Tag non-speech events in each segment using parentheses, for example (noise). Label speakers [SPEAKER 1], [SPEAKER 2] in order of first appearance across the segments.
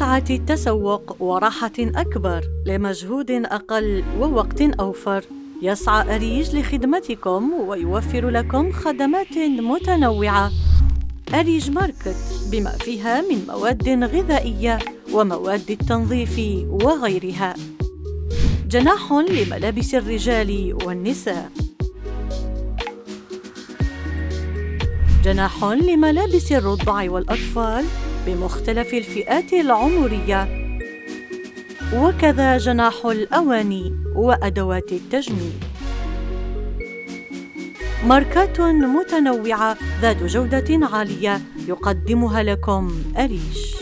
[SPEAKER 1] لمتعة التسوق وراحة أكبر لمجهود أقل ووقت أوفر. يسعى أريج لخدمتكم ويوفر لكم خدمات متنوعة. أريج ماركت بما فيها من مواد غذائية ومواد التنظيف وغيرها. جناح لملابس الرجال والنساء. جناح لملابس الرضع والأطفال بمختلف الفئات العمرية. وكذا جناح الأواني وأدوات التجميل. ماركات متنوعة ذات جودة عالية يقدمها لكم أريش.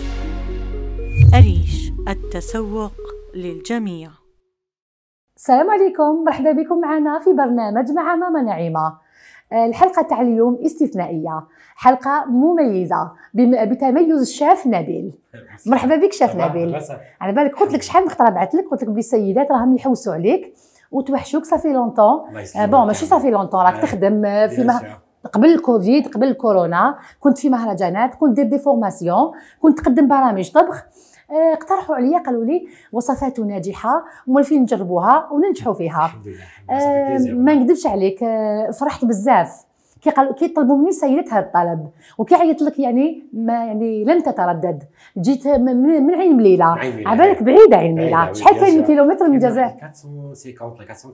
[SPEAKER 1] أريش التسوق للجميع.
[SPEAKER 2] السلام عليكم مرحبا بكم معنا في برنامج مع ماما نعيمة. الحلقة تاع اليوم استثنائية. حلقة مميزة بتميز الشاف نبيل. مرحبا بك شاف نبيل. على بالك قلت لك شحال من خطره بعثت لك قلت لك بلي السيدات راهم يحوسوا عليك. وتوحشوك ça fait longtemps bon ماشي ça fait longtemps راك تخدم في مه... قبل الكوفيد قبل الكورونا كنت في مهرجانات كنت دير des formations كنت تقدم برامج طبخ. آه، اقترحوا عليا قالوا لي وصفات ناجحة ومولفين نجربوها وننجحوا فيها. آه ما نكذبش عليك آه فرحت بزاف. كي قال كي طلبوا مني سيدت هذا الطلب. وكي عيط لك يعني ما يعني لن تتردد. جيت من, من عين مليلة. على بالك بعيدة عين مليلة. شحال كاين كيلومتر من الجزائر؟ 450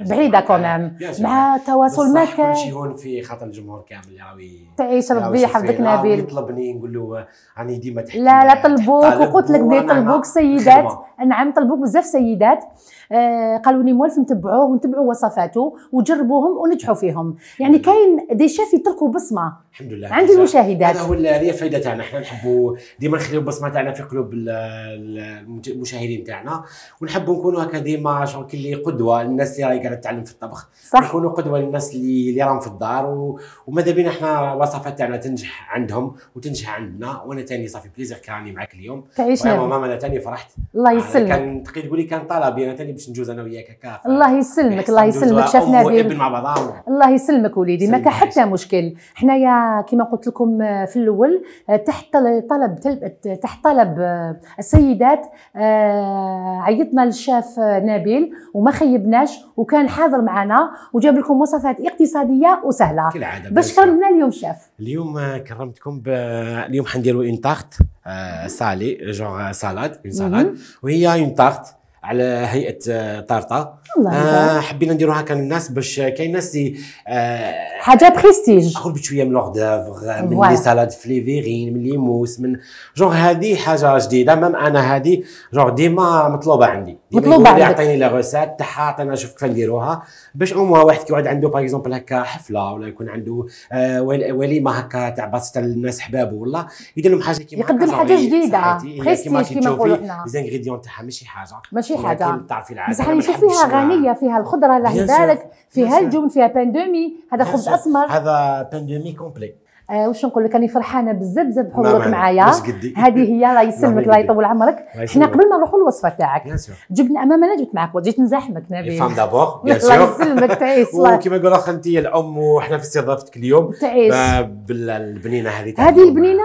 [SPEAKER 2] بعيدة quand même مع تواصل ما
[SPEAKER 3] كان. كلشي هون في خاطر الجمهور كامل راوي
[SPEAKER 2] تعيش ربي يحفظك نبيل.
[SPEAKER 3] يطلبني نقول له راني ديما تحت
[SPEAKER 2] لا لا طلبوك وقلت لك بلي طلبوك سيدات. نعم طلبوك بزاف سيدات. آه قالوا لي موالف نتبعوه ونتبعوا وصفاته وجربوهم ونجحوا فيهم. يعني كاين des chefs يتركوا بصمة.
[SPEAKER 3] الحمد لله.
[SPEAKER 2] عند المشاهدات.
[SPEAKER 3] هذا هو هذه الفائده تاعنا. إحنا نحبوا ديما نخليو البصمة تاعنا في قلوب المشاهدين تاعنا. ونحبوا نكونوا هكا ديما شغل كي قدوة للناس اللي راهي قاعدة تتعلم في الطبخ. صح. نكونوا قدوة للناس اللي اللي راهم في الدار. و... وماذا بينا إحنا الوصفات تاعنا تنجح عندهم وتنجح عندنا. وأنا تاني ça fait plaisir كراني معك اليوم.
[SPEAKER 2] تعيش
[SPEAKER 3] ماما أنا تاني فرحت.
[SPEAKER 2] الله يسلمك.
[SPEAKER 3] كان تقدر تقولي كان طلبي. أنا تاني باش نجوز أنا وياك هكا.
[SPEAKER 2] الله يسلمك الله يسلمك. شاف نبيل
[SPEAKER 3] مع بعضهم
[SPEAKER 2] الله يسلمك وليدي. ما حتى مشكل. حنايا كما قلت لكم في الأول تحت طلب تحت طلب السيدات آه، عيطنا للشاف نبيل وما خيبناش وكان حاضر معنا وجاب لكم وصفات اقتصادية وسهلة.
[SPEAKER 3] كالعاده
[SPEAKER 2] باش كرمنا اليوم شاف.
[SPEAKER 3] اليوم كرمتكم ب... اليوم حنديروا une tarte salée genre salade une salade وهي اون تارت على هيئة آه، طارطة. آه حبينا نديروها هكا للناس باش كاين ناس
[SPEAKER 2] آه حاجة بريستيج
[SPEAKER 3] اخذ بشويه من لوردافغ من لي سالاد فليفيرين من لي موس من جونغ هذه حاجة جديدة. مام أنا هذه جونغ ديما مطلوبة عندي.
[SPEAKER 2] مطلوبة عندي
[SPEAKER 3] يعطيني لا روسات تاعها عطينا شوف كيف نديروها. باش أو واحد كيقعد عنده باغ اكزومبل هكا حفلة ولا يكون عنده آه وليمة هكا تاع باسطه الناس حبابه ولا يدير لهم حاجة كيما
[SPEAKER 2] يقدم حاجة جديدة. بريستيج كيما نقولوا
[SPEAKER 3] حنا les ingrédients تاعها ماشي حاجة.
[SPEAKER 2] ماشي حاجة تعرفي العادة بصح نشوف فيها غنية فيها الخضرة الله يبارك فيها الجبن فيها pain de mie هذا خبز أسمر.
[SPEAKER 3] هذا pain de mie complet
[SPEAKER 2] آه واش نقول لك؟ راني فرحانة بزاف بزاف بحضورك معايا. هذه هي الله يسلمك الله يطول عمرك. حنا قبل ما نروحوا للوصفة تاعك جبنا أمامنا جبت معك جيت نزاحمك
[SPEAKER 3] نبيل فام d'abord bien sûr
[SPEAKER 2] الله يسلمك تعيش. (laughs)
[SPEAKER 3] وكما يقول أخ انت الأم وحنا في استضافتك اليوم.
[SPEAKER 2] تعيش.
[SPEAKER 3] بالبنينة هذه
[SPEAKER 2] هذه البنينه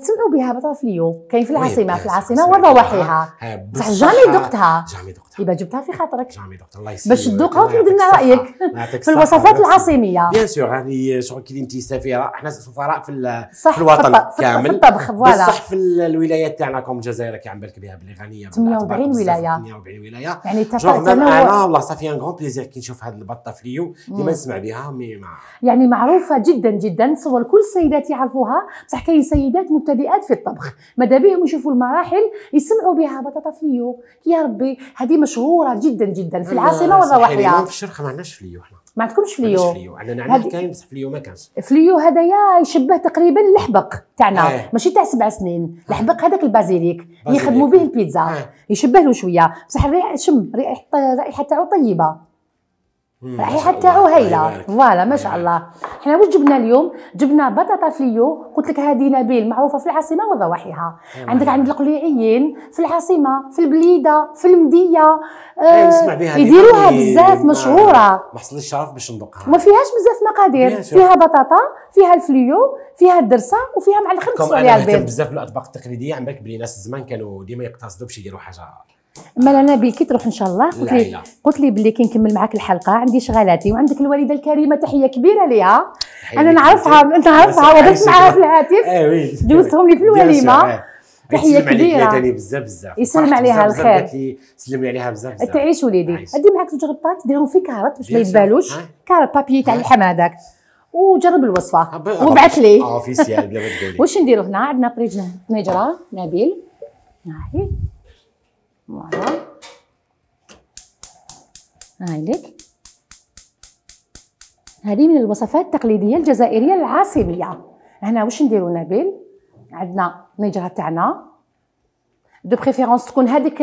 [SPEAKER 2] تسمعوا بها بطاطا فليو كاين في العاصمة في العاصمة ورواحيها بصح جامي ذقتها
[SPEAKER 3] جامي ذقتها
[SPEAKER 2] يبقى جبتها في خاطرك.
[SPEAKER 3] jamais ذقتها الله يسلمك.
[SPEAKER 2] باش تذوقها وتبدل لنا رأيك في الوصفات العاصمية.
[SPEAKER 3] bien sûr هذه شغل كي انت سفيرة. إحنا سفراء في في الوطن كامل
[SPEAKER 2] في الطبخ voilà.
[SPEAKER 3] بصح في الولايات تاعنا comme الجزائر كي عم بالك بها بلي غنية.
[SPEAKER 2] 48 ولاية.
[SPEAKER 3] 48 ولاية.
[SPEAKER 2] يعني
[SPEAKER 3] تفاعل أنا والله ça fait un grand plaisir كي نشوف هذه البطاطا فليو ديما نسمع بها mais
[SPEAKER 2] يعني معروفة جدا جدا نتصور كل السيدات يعرفوها. بصح كاين سيدات مبتدئات في الطبخ. ماذا بهم يشوفوا المراحل يسمعوا بها بطاطا فليو يا ربي هذه مشهورة جدا جدا. في العاصمة والضواحي
[SPEAKER 3] في الشرق ما عندناش فليو إحنا.
[SPEAKER 2] ما عندكمش فليو
[SPEAKER 3] فليو عندنا عندنا كاين بصح فليو ما كانش.
[SPEAKER 2] فليو هذايا يشبه تقريبا الحبق تاعنا. آه. ماشي تاع سبع سنين. الحبق هذاك ال basilic. يخدموا به البيتزا. آه. يشبه له شوية. بصح الريحه شم رائحه تاعو
[SPEAKER 3] طيبة. ما شاء
[SPEAKER 2] تاعو. هايله. voilà ما شاء الله. حنا واش جبنا اليوم جبنا بطاطا فليو. قلت لك هذه نبيل معروفة في العاصمة وضواحيها. عندك عند القليعيين في العاصمة في البليدة في المدية.
[SPEAKER 3] إيه، بها هذه
[SPEAKER 2] يديروها بزاف
[SPEAKER 3] ما-
[SPEAKER 2] مشهورة.
[SPEAKER 3] ما حصلش الشرف باش ندوقها
[SPEAKER 2] وما فيهاش بزاف مقادير. فيها بطاطا فيها الفليو فيها الدرسة وفيها مع عليها
[SPEAKER 3] نهتم
[SPEAKER 2] البيض
[SPEAKER 3] بزاف بالأطباق التقليدية. عم بالك بلي ناس زمان كانوا ديما يقتصدوا باش يديروا حاجة
[SPEAKER 2] أما لا نبيل كي تروح إن شاء الله. قلت لي. قلت لي بلي كي نكمل معاك الحلقة. عندي شغالاتي وعندك الوالدة الكريمة تحية كبيرة ليها.
[SPEAKER 3] أنا
[SPEAKER 2] نعرفها نعرفها
[SPEAKER 3] بس
[SPEAKER 2] وهدرت معاها. في الهاتف.
[SPEAKER 3] oui.
[SPEAKER 2] جوزتهم لي في الوليمة. تحية
[SPEAKER 3] تحيه
[SPEAKER 2] كبيرة.
[SPEAKER 3] تاني بزاف بزاف.
[SPEAKER 2] يسلم عليها الخير.
[SPEAKER 3] سلم لي عليها بزاف بزاف.
[SPEAKER 2] تعيش وليدي. أدي معاك زوج غبطات ديرهم في كارت باش ما. يتبالوش.
[SPEAKER 3] ها.
[SPEAKER 2] كارت papier تاع. اللحم هذاك. وجرب
[SPEAKER 3] الوصفة.
[SPEAKER 2] وابعث لي.
[SPEAKER 3] officiel بلا ما تقولي.
[SPEAKER 2] واش نديرو هنا؟ عندنا طريق طنجره نبيل. هاي voilà هاي لك هذه من الوصفات التقليدية الجزائرية العاصمية. هنا واش نديرو نبيل؟ عندنا الطنجره تاعنا. de préférence تكون هذيك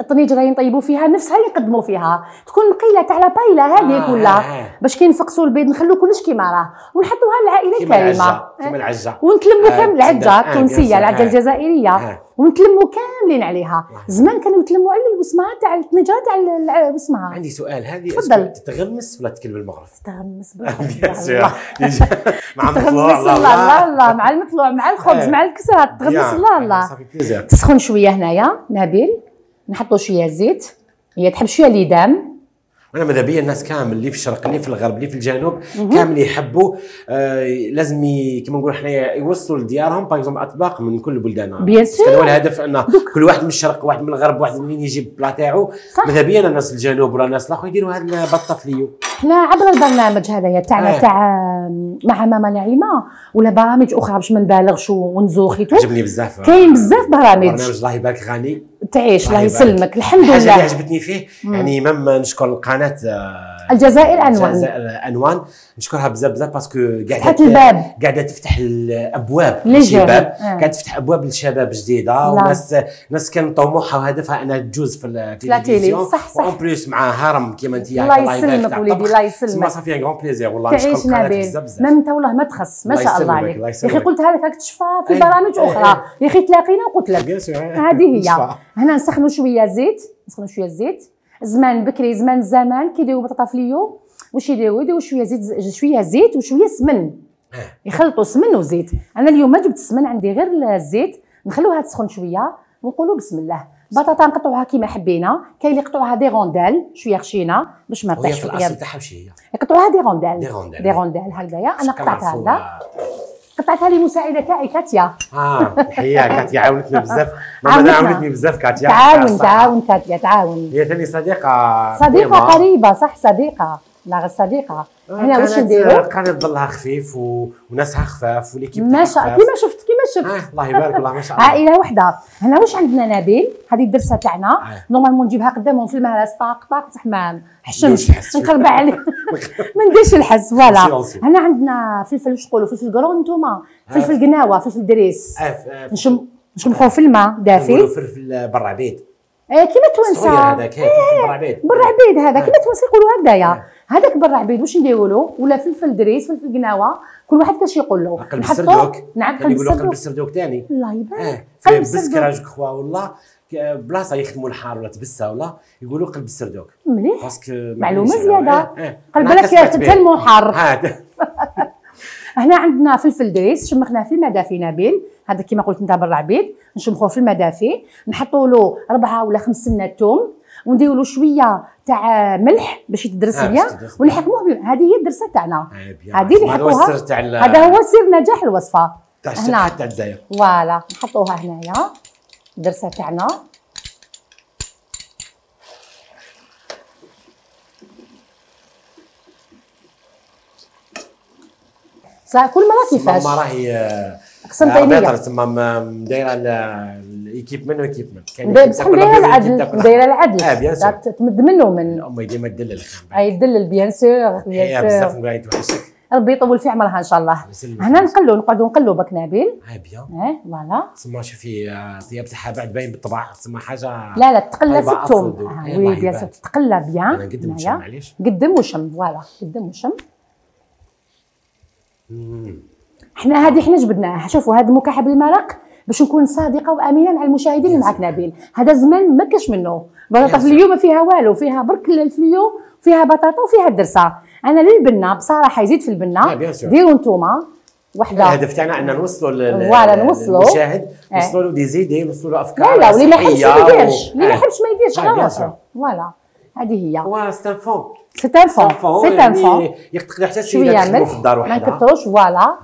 [SPEAKER 2] الطنجره اللي نطيبوا فيها نفسها اللي نقدموا فيها. تكون مقيلة تاع la paella هذيك
[SPEAKER 3] آه،
[SPEAKER 2] ولا
[SPEAKER 3] آه، آه.
[SPEAKER 2] باش كي نفقسوا البيض نخلو كلش كيما راه. ونحطوها للعائلة
[SPEAKER 3] العجه كيما العجه
[SPEAKER 2] ونتلموا
[SPEAKER 3] آه،
[SPEAKER 2] كامل العجه.
[SPEAKER 3] آه، التونسية.
[SPEAKER 2] العجه
[SPEAKER 3] آه.
[SPEAKER 2] الجزائرية.
[SPEAKER 3] آه.
[SPEAKER 2] ونتلموا كاملين عليها. زمان كانوا يتلموا على اسمها تاع الطنجره تاع اسمها
[SPEAKER 3] عندي سؤال. هذه
[SPEAKER 2] تفضل.
[SPEAKER 3] تتغمس ولا تتكلم بالمغرب؟
[SPEAKER 2] تغمس
[SPEAKER 3] بيان (laughs)
[SPEAKER 2] بالخبز
[SPEAKER 3] سور
[SPEAKER 2] الله.
[SPEAKER 3] مع
[SPEAKER 2] تغمس
[SPEAKER 3] مطلوع
[SPEAKER 2] الله الله مع المطلوع مع الخبز
[SPEAKER 3] آه.
[SPEAKER 2] مع الكسرة تغمس الله الله تسخن شوية هنايا نبيل نحطوا شوية زيت. هي تحب شوية ليدام
[SPEAKER 3] أنا ماذا بيا؟ الناس كامل اللي في الشرق اللي في الغرب اللي في الجنوب كامل يحبوا آه لازم كيما نقولوا حنايا يوصلوا لديارهم. باغ أطباق من كل البلدان
[SPEAKER 2] sûr.
[SPEAKER 3] كان هو الهدف أن كل واحد من الشرق واحد من الغرب واحد منين يجيب بلا تاعو. ماذا بيا؟ الناس الجنوب ولا الناس الآخر يديروا هذا البطاطا فليو.
[SPEAKER 2] إحنا عبر البرنامج هذايا تاعنا
[SPEAKER 3] آه.
[SPEAKER 2] تاع مع ماما نعيمة ولا برامج أخرى باش ما نبالغش ونزوخيتو
[SPEAKER 3] عجبني بزاف.
[SPEAKER 2] كاين بزاف برامج.
[SPEAKER 3] برنامج الله يبارك غاني
[SPEAKER 2] تعيش الله. يسلمك الحمد
[SPEAKER 3] الحاجة اللي
[SPEAKER 2] لله
[SPEAKER 3] عجبتني فيه يعني même نشكر القناة آه،
[SPEAKER 2] الجزائرية One
[SPEAKER 3] الجزائر One. نشكرها بزاف بزاف parce que قاعدة
[SPEAKER 2] فتحت الباب.
[SPEAKER 3] قاعدة تفتح
[SPEAKER 2] الأبواب.
[SPEAKER 3] للشباب.
[SPEAKER 2] آه.
[SPEAKER 3] قاعدة تفتح أبواب للشباب جديده. وناس ناس كان طموحها وهدفها أنها تجوز في التلفزيون.
[SPEAKER 2] صح، صح.
[SPEAKER 3] و en plus مع هرم كيما أنت
[SPEAKER 2] الله يسلمك وليدي الله يسلمك.
[SPEAKER 3] ça fait un grand plaisir والله نشكر
[SPEAKER 2] تعيش
[SPEAKER 3] القناه
[SPEAKER 2] نبيل.
[SPEAKER 3] بزاف بزاف.
[SPEAKER 2] ما انت والله ما تخص ما شاء الله عليك. يا
[SPEAKER 3] أخي.
[SPEAKER 2] قلت هذاك راك تشفى في
[SPEAKER 3] أي.
[SPEAKER 2] برامج. أخرى يا أخي تلاقينا وقلت لك. (laughs) هذه هي. (laughs) هنا نسخنوا شوية زيت. نسخنوا شوية زيت. زمان بكري زمان زمان كي يديروا بطاطا فليو واش يديروا؟ يديروا شوية زيت شوية زيت وشوية سمن. يخلطوا سمن وزيت. أنا اليوم ما جبت السمن عندي غير الزيت. نخلوها تسخن شوية ونقولوا بسم الله. بطاطا نقطعوها كيما حبينا. كاين اللي يقطعوها des rondelles شوية خشينة باش ما تطيحش
[SPEAKER 3] في
[SPEAKER 2] في الأصل
[SPEAKER 3] تاعها وش هي؟
[SPEAKER 2] يقطعوها
[SPEAKER 3] des rondelles.
[SPEAKER 2] des rondelles. هكذايا. أنا قطعت
[SPEAKER 3] كنعرفوا،
[SPEAKER 2] هذا قطعتها لي مساعدة تاعي كاتيا
[SPEAKER 3] آه هي كاتيا (laughs) عاونتنا بزاف ماما. عاونتني بزاف كاتيا
[SPEAKER 2] تعاون. تعاون كاتيا تعاون
[SPEAKER 3] هي ثاني
[SPEAKER 2] صديقة
[SPEAKER 3] صديقة.
[SPEAKER 2] قريبة صح صديقة لا غير صديقة هنا واش نديرو
[SPEAKER 3] كانت ظلها خفيف و... وناسها خفاف و l'équipe
[SPEAKER 2] ما شاء. كيما شفت شفت
[SPEAKER 3] آه الله يبارك الله ما شاء الله.
[SPEAKER 2] عائلة وحدة. هنا واش عندنا نبيل؟ هذه الدرسة تاعنا. normalement نجيبها قدامهم في المهرس طاق طاق صح ما حشمش. نخرب عليه ما نديرش الحس
[SPEAKER 3] voilà.
[SPEAKER 2] هنا عندنا فلفل واش تقولوا فلفل قرون نتوما. فلفل قناوة فلفل دريس. نشم نشمخوه في الماء
[SPEAKER 3] نقولوا
[SPEAKER 2] دافي
[SPEAKER 3] فلفل برا عبيد
[SPEAKER 2] آه كيما
[SPEAKER 3] صغير
[SPEAKER 2] توانسه
[SPEAKER 3] هذاك هي فلفل برا عبيد
[SPEAKER 2] برا عبيد هذا.
[SPEAKER 3] آه.
[SPEAKER 2] كيما توانسه يقولوا هكذايا.
[SPEAKER 3] آه.
[SPEAKER 2] هذاك برا عبيد واش نديروا له ولا فلفل دريس فلفل قناوة. كل واحد كاش يقول له.
[SPEAKER 3] قلب السردوك
[SPEAKER 2] نعم قلب
[SPEAKER 3] يقولوا قلب
[SPEAKER 2] السردوك
[SPEAKER 3] السردوك ثاني
[SPEAKER 2] الله يبارك.
[SPEAKER 3] فيه
[SPEAKER 2] قلب السردوك
[SPEAKER 3] كخوا والله. بلاصة يخدموا الحار ولا تبسه ولا. يقولوا قلب السردوك
[SPEAKER 2] مليح
[SPEAKER 3] parce
[SPEAKER 2] que.
[SPEAKER 3] آه، آه.
[SPEAKER 2] قلب بالك. تلمو حار. (laughs)
[SPEAKER 3] آه،
[SPEAKER 2] هنا عندنا فلفل دريس شمخناه في الماء دافي نبيل. هذا كما قلت انت برا عبيد نشمخوه في الماء دافي نحطوا له اربعه ولا خمس سنات توم ونديروا له شوية تاع ملح باش يتدرس
[SPEAKER 3] bien bien.
[SPEAKER 2] ونحكموه هذه هي الدرسة تاعنا.
[SPEAKER 3] آه،.
[SPEAKER 2] هذه اللي
[SPEAKER 3] ال-
[SPEAKER 2] هذا هو سر نجاح الوصفة.
[SPEAKER 3] تاع تاع الجزائر
[SPEAKER 2] فوالا نحطوها هنايا. الدرسه تاعنا. صح كل مره كيفاش؟
[SPEAKER 3] ما راهي آه،
[SPEAKER 2] قسنطينيه
[SPEAKER 3] عبيطة تسمى م- دايره الايكيبمنت اللي
[SPEAKER 2] بصح دايره العدل دايره العدل.
[SPEAKER 3] آه بيان سور
[SPEAKER 2] تمد منه من
[SPEAKER 3] امي ديما تدلل
[SPEAKER 2] اي دلل bien
[SPEAKER 3] sûr
[SPEAKER 2] bien
[SPEAKER 3] بزاف
[SPEAKER 2] sûr
[SPEAKER 3] نقول توحشك
[SPEAKER 2] ربي يطول في عمرها إن شاء الله. هنا نقلو نقعدوا نقلو بك نبيل.
[SPEAKER 3] هاي bien
[SPEAKER 2] آه voilà.
[SPEAKER 3] تسمى شوفي آه، الطياب تاعها بعد باين بالطبع. تسمى حاجة
[SPEAKER 2] لا لا تقلى في الثوم. آه،
[SPEAKER 3] أيوة،
[SPEAKER 2] oui
[SPEAKER 3] bien.
[SPEAKER 2] sûr تتقلى bien.
[SPEAKER 3] أنا قدم. نشم معليش.
[SPEAKER 2] قدم وشم voilà. قدم وشم. حنا هذه حنا جبدناها شوفوا هذا مكعب المرق باش نكون صادقة وامينه مع المشاهدين اللي معك نبيل هذا زمان ما كاش منه. بطاطا
[SPEAKER 3] يا
[SPEAKER 2] فليو ما فيها والو فيها برك الفليو فيها بطاطا وفيها الدرسة. أنا للبنه بصراحة يزيد في البنه. ديروا نتوما. وحدة.
[SPEAKER 3] الهدف تاعنا ان نوصلوا
[SPEAKER 2] voilà، نوصلوا.
[SPEAKER 3] للمشاهد.
[SPEAKER 2] إيه.
[SPEAKER 3] نوصلوا له دي زيدي نوصلوا له افكار
[SPEAKER 2] لا لا واللي ما يحبش ما يديرش. اللي ما
[SPEAKER 3] إيه.
[SPEAKER 2] يحبش ما يديرش
[SPEAKER 3] آه،
[SPEAKER 2] خلاص. voilà. هذه هي.
[SPEAKER 3] un fond
[SPEAKER 2] c'est un fond c'est un fond
[SPEAKER 3] يقدر حتى يخدموا
[SPEAKER 2] ملح.
[SPEAKER 3] في الدار
[SPEAKER 2] ما
[SPEAKER 3] وحدها
[SPEAKER 2] نكتروش voilà.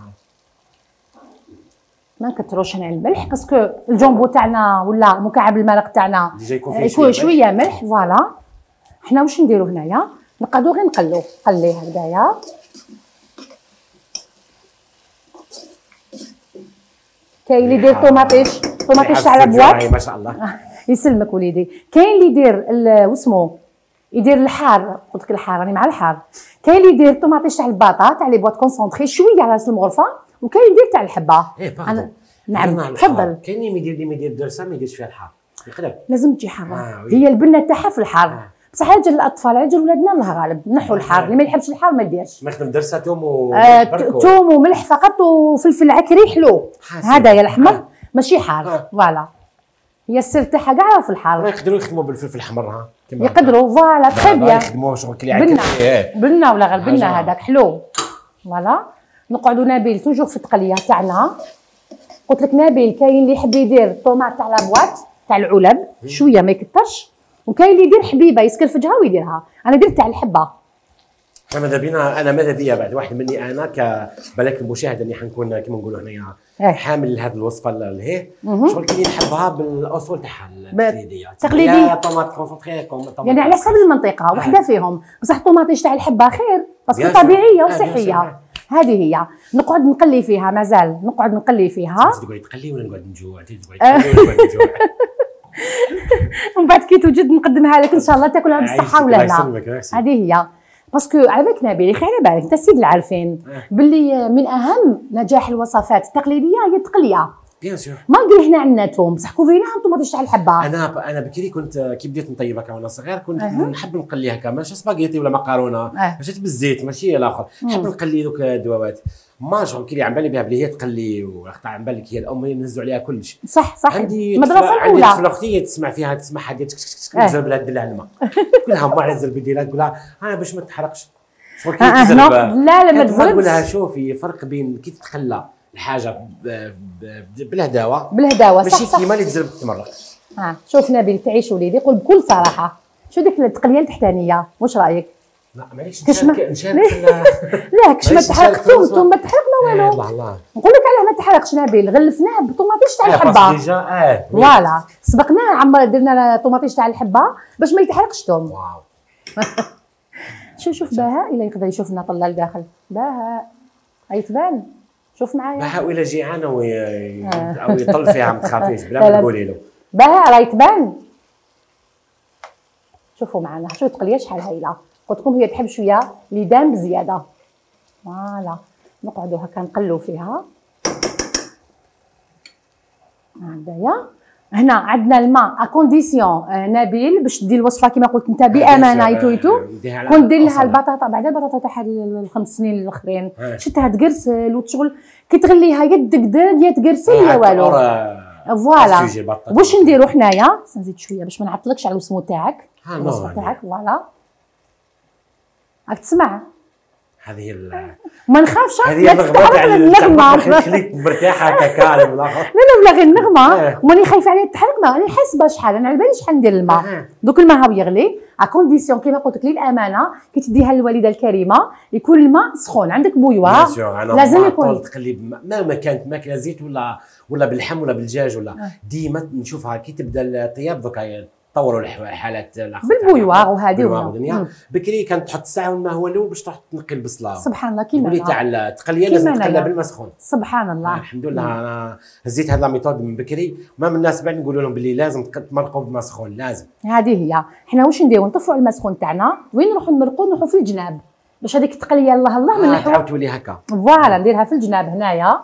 [SPEAKER 2] ما نكتروش هنا الملح parce que ال Jumbo تاعنا ولا مكعب المرق تاعنا
[SPEAKER 3] يكون شوية
[SPEAKER 2] ملح. voilà. حنا واش نديرو هنايا؟ نقعدو غير نقلو. قلي هكذايا. كاين اللي يدير طوماطيش. طوماطيش تاع
[SPEAKER 3] ال
[SPEAKER 2] boîte
[SPEAKER 3] ما شاء الله. (laughs)
[SPEAKER 2] يسلمك وليدي. كاين اللي يدير واسمو يدير الحار قلت لك الحار راني مع الحار. كاين اللي يدير طوماطيش تاع الباطا تاع les boîtes concentrée شوية على رأس المغرفة وكاين اللي يدير تاع الحبة.
[SPEAKER 3] إيه
[SPEAKER 2] أنا-
[SPEAKER 3] pardon
[SPEAKER 2] نعم. تفضل.
[SPEAKER 3] كاين اللي يدير اللي يدير درسة ما يديرش فيها الحار. يقدر
[SPEAKER 2] لازم تجي حارة.
[SPEAKER 3] آه،.
[SPEAKER 2] هي البنة تاعها في الحار.
[SPEAKER 3] آه.
[SPEAKER 2] بصح عجل الأطفال عجل ولادنا الله غالب. نحوا الحار. اللي ما يحبش الحار ما يديرش.
[SPEAKER 3] ما يخدم درسة توم و
[SPEAKER 2] آه،. توم وملح فقط وفلفل عكري حلو. هذا يا الحمر
[SPEAKER 3] آه.
[SPEAKER 2] ماشي حار.
[SPEAKER 3] آه.
[SPEAKER 2] voilà. هي السر تاعها كاع في
[SPEAKER 3] ما
[SPEAKER 2] الحار
[SPEAKER 3] يقدروا يخدموا بالفلفل الحمر ها
[SPEAKER 2] يقدروا
[SPEAKER 3] voilà.
[SPEAKER 2] تخي
[SPEAKER 3] يخدموا شغل كلي
[SPEAKER 2] بنا.
[SPEAKER 3] إيه.
[SPEAKER 2] بنا ولا غير بنا. هذاك حلو. voilà. نقعدوا نبيل toujours في التقلية تاعنا. قلت لك نبيل كاين اللي يحب يدير الطوماط تاع la boîte تاع العلب شوية ما يكترش وكاين اللي يدير حبيبة يسكرفجها ويديرها. أنا درت تاع الحبة.
[SPEAKER 3] إحنا ماذا بينا أنا ماذا بيا بعد؟ واحد مني أنا ك بالك المشاهد أني حنكون كيما نقولوا هنايا
[SPEAKER 2] إيه.
[SPEAKER 3] حامل لهذه الوصفه
[SPEAKER 2] مهم.
[SPEAKER 3] شغل كي نحبها بالاصول تاعها التقليدية.
[SPEAKER 2] التقليدية.
[SPEAKER 3] يا tomate tomate
[SPEAKER 2] يعني على حسب المنطقة وحدة فيهم. بصح الطوماطيش تاع الحبة خير parce
[SPEAKER 3] que. طبيعية sûr.
[SPEAKER 2] وصحية. هذه هي. نقعد نقلي فيها مازال نقعد نقلي فيها.
[SPEAKER 3] أنت تقعدي تقلي ولا نقعد نجوع؟ ولا (laughs)
[SPEAKER 2] ومن بعد كي توجد نقدمها لك إن شاء الله
[SPEAKER 3] تأكلها
[SPEAKER 2] بالصحة
[SPEAKER 3] يسلمك، ميرسي.
[SPEAKER 2] هذه هي. parce que على بالك نبيل خير على بالك انت السيد العارفين
[SPEAKER 3] آه.
[SPEAKER 2] باللي من أهم نجاح الوصفات التقليدية هي التقلية
[SPEAKER 3] bien sûr
[SPEAKER 2] malgré هنا عندنا توم. بصح couvrينا طوماطيش تاع الحبه
[SPEAKER 3] أنا أنا بكري كنت كي بديت نطيب هكا وأنا صغير كنت
[SPEAKER 2] أها.
[SPEAKER 3] نحب نقلي هكا ماشي سباغيتي ولا مكرونه
[SPEAKER 2] أه.
[SPEAKER 3] مشيت بالزيت ماشي الآخر. نحب. نقلي دوك الدواوات. ما شغل كي عم بالي بها بلي هي تقلي وقطع عم بالك هي الأم نهزوا عليها كلش.
[SPEAKER 2] صح صح.
[SPEAKER 3] عندي عندي
[SPEAKER 2] الاولى
[SPEAKER 3] طفله أختي تسمع فيها تك تك
[SPEAKER 2] آه.
[SPEAKER 3] تجرب لها لها الماء. تقول لها ما على الزربه ديالها تقول لها أنا باش ما تحرقش.
[SPEAKER 2] آه، آه،
[SPEAKER 3] تزرب
[SPEAKER 2] نو- لا، لا، ما
[SPEAKER 3] كانت تقول لها
[SPEAKER 2] تزربش.
[SPEAKER 3] شوفي فرق بين كي تتقلى الحاجة بالهداوة.
[SPEAKER 2] بالهداوة صح
[SPEAKER 3] ماشي كيما اللي تزرب تمرق
[SPEAKER 2] ها شوف نبيل تعيش وليدي قول بكل صراحة. شو ديك التقلية التحتانية؟ واش رأيك؟
[SPEAKER 3] لا معليش
[SPEAKER 2] كشمة.
[SPEAKER 3] نشارك نشارك
[SPEAKER 2] لا كش ما
[SPEAKER 3] معليش
[SPEAKER 2] تحرق
[SPEAKER 3] نشارك في
[SPEAKER 2] توم
[SPEAKER 3] الوصفة.
[SPEAKER 2] توم ما تحرق لا
[SPEAKER 3] آه،
[SPEAKER 2] والو.
[SPEAKER 3] الله. الله
[SPEAKER 2] نقول لك علاه ما تحرقش نبيل غلفناه بطوماطيش تاع
[SPEAKER 3] آه، الحبة. déjà آه.
[SPEAKER 2] voilà. سبقناه عمر درنا طوماطيش تاع الحبة باش ما يتحرقش توم.
[SPEAKER 3] واو. (laughs)
[SPEAKER 2] شوف شوف باها إلا يقدر يشوفنا طلع لداخل باها هاي تبان؟ شوف معايا.
[SPEAKER 3] بحا ولا جيعانه oui- أو يطل فيها ما تخافيش بلا
[SPEAKER 2] لا،
[SPEAKER 3] ما. تقولي له.
[SPEAKER 2] باها راهي تبان شوفوا معنا شوفوا التقليه شحال هايله قلت لكم هي تحب شوية ليدان بزياده voilà. نقعدوا هكا نقلوا فيها. هدايا هنا عندنا الماء. à condition نبيل باش دير الوصفة كما قلت أنت بأمانة
[SPEAKER 3] نديها على
[SPEAKER 2] كون دير لها. البطاطا بعد البطاطا تاعها الخمس سنين الأخرين.
[SPEAKER 3] آه.
[SPEAKER 2] شتها تقرسل وتشغل كي تغليها يا تدقدق يا تقرسل يا
[SPEAKER 3] آه،
[SPEAKER 2] والو.
[SPEAKER 3] voilà.
[SPEAKER 2] واش نديرو حنايا؟ نزيد شوية باش ما نعطلكش على الوسمو تاعك.
[SPEAKER 3] الوصفة
[SPEAKER 2] تاعك voilà راك تسمع.
[SPEAKER 3] هذه ال-
[SPEAKER 2] ما نخافش
[SPEAKER 3] هذه
[SPEAKER 2] لا
[SPEAKER 3] الرغبه
[SPEAKER 2] تتحرك
[SPEAKER 3] تاع
[SPEAKER 2] النغمه لا
[SPEAKER 3] تخليك مرتاحة هكا calme والاخر
[SPEAKER 2] لا ولا غير النغمة.
[SPEAKER 3] إيه.
[SPEAKER 2] ماني خايفه عليها تحرق ما راني حاسبه شحال أنا على بالي شحال ندير الماء. دوك الماء هاو يغلي. à condition كيما قلت لك للأمانة كي تديها للوالدة الكريمة يكون الماء سخون. عندك
[SPEAKER 3] bouilloire؟ أنا
[SPEAKER 2] لازم يكون.
[SPEAKER 3] م- مهما كانت ماكله زيت ولا ولا باللحم ولا بالدجاج ولا.
[SPEAKER 2] آه.
[SPEAKER 3] ديما نشوفها كي تبدأ الطياب دوكا طوروا الح- الحالات بال
[SPEAKER 2] bouilloire وهذه. مم.
[SPEAKER 3] بكري كانت تحط الساعة والماء هو الأول باش تروح تنقي البصله
[SPEAKER 2] سبحان الله كيما
[SPEAKER 3] ولي
[SPEAKER 2] أنا.
[SPEAKER 3] تاع التقليه لازم. تقلى بالماء سخون
[SPEAKER 2] سبحان الله.
[SPEAKER 3] الحمد لله. أنا هزيت هذا ال méthode من بكري. ما من الناس بعد نقول لهم باللي لازم تمرقوا بالماء سخون لازم.
[SPEAKER 2] هذه هي. حنا واش نديرو نطفوا الماء سخون تاعنا. وين نروحوا نمرقوا؟ نروحوا في الجناب. باش هذيك تقلية الله الله من
[SPEAKER 3] آه تعاود تولي هكا.
[SPEAKER 2] voilà نديرها في الجناب هنايا.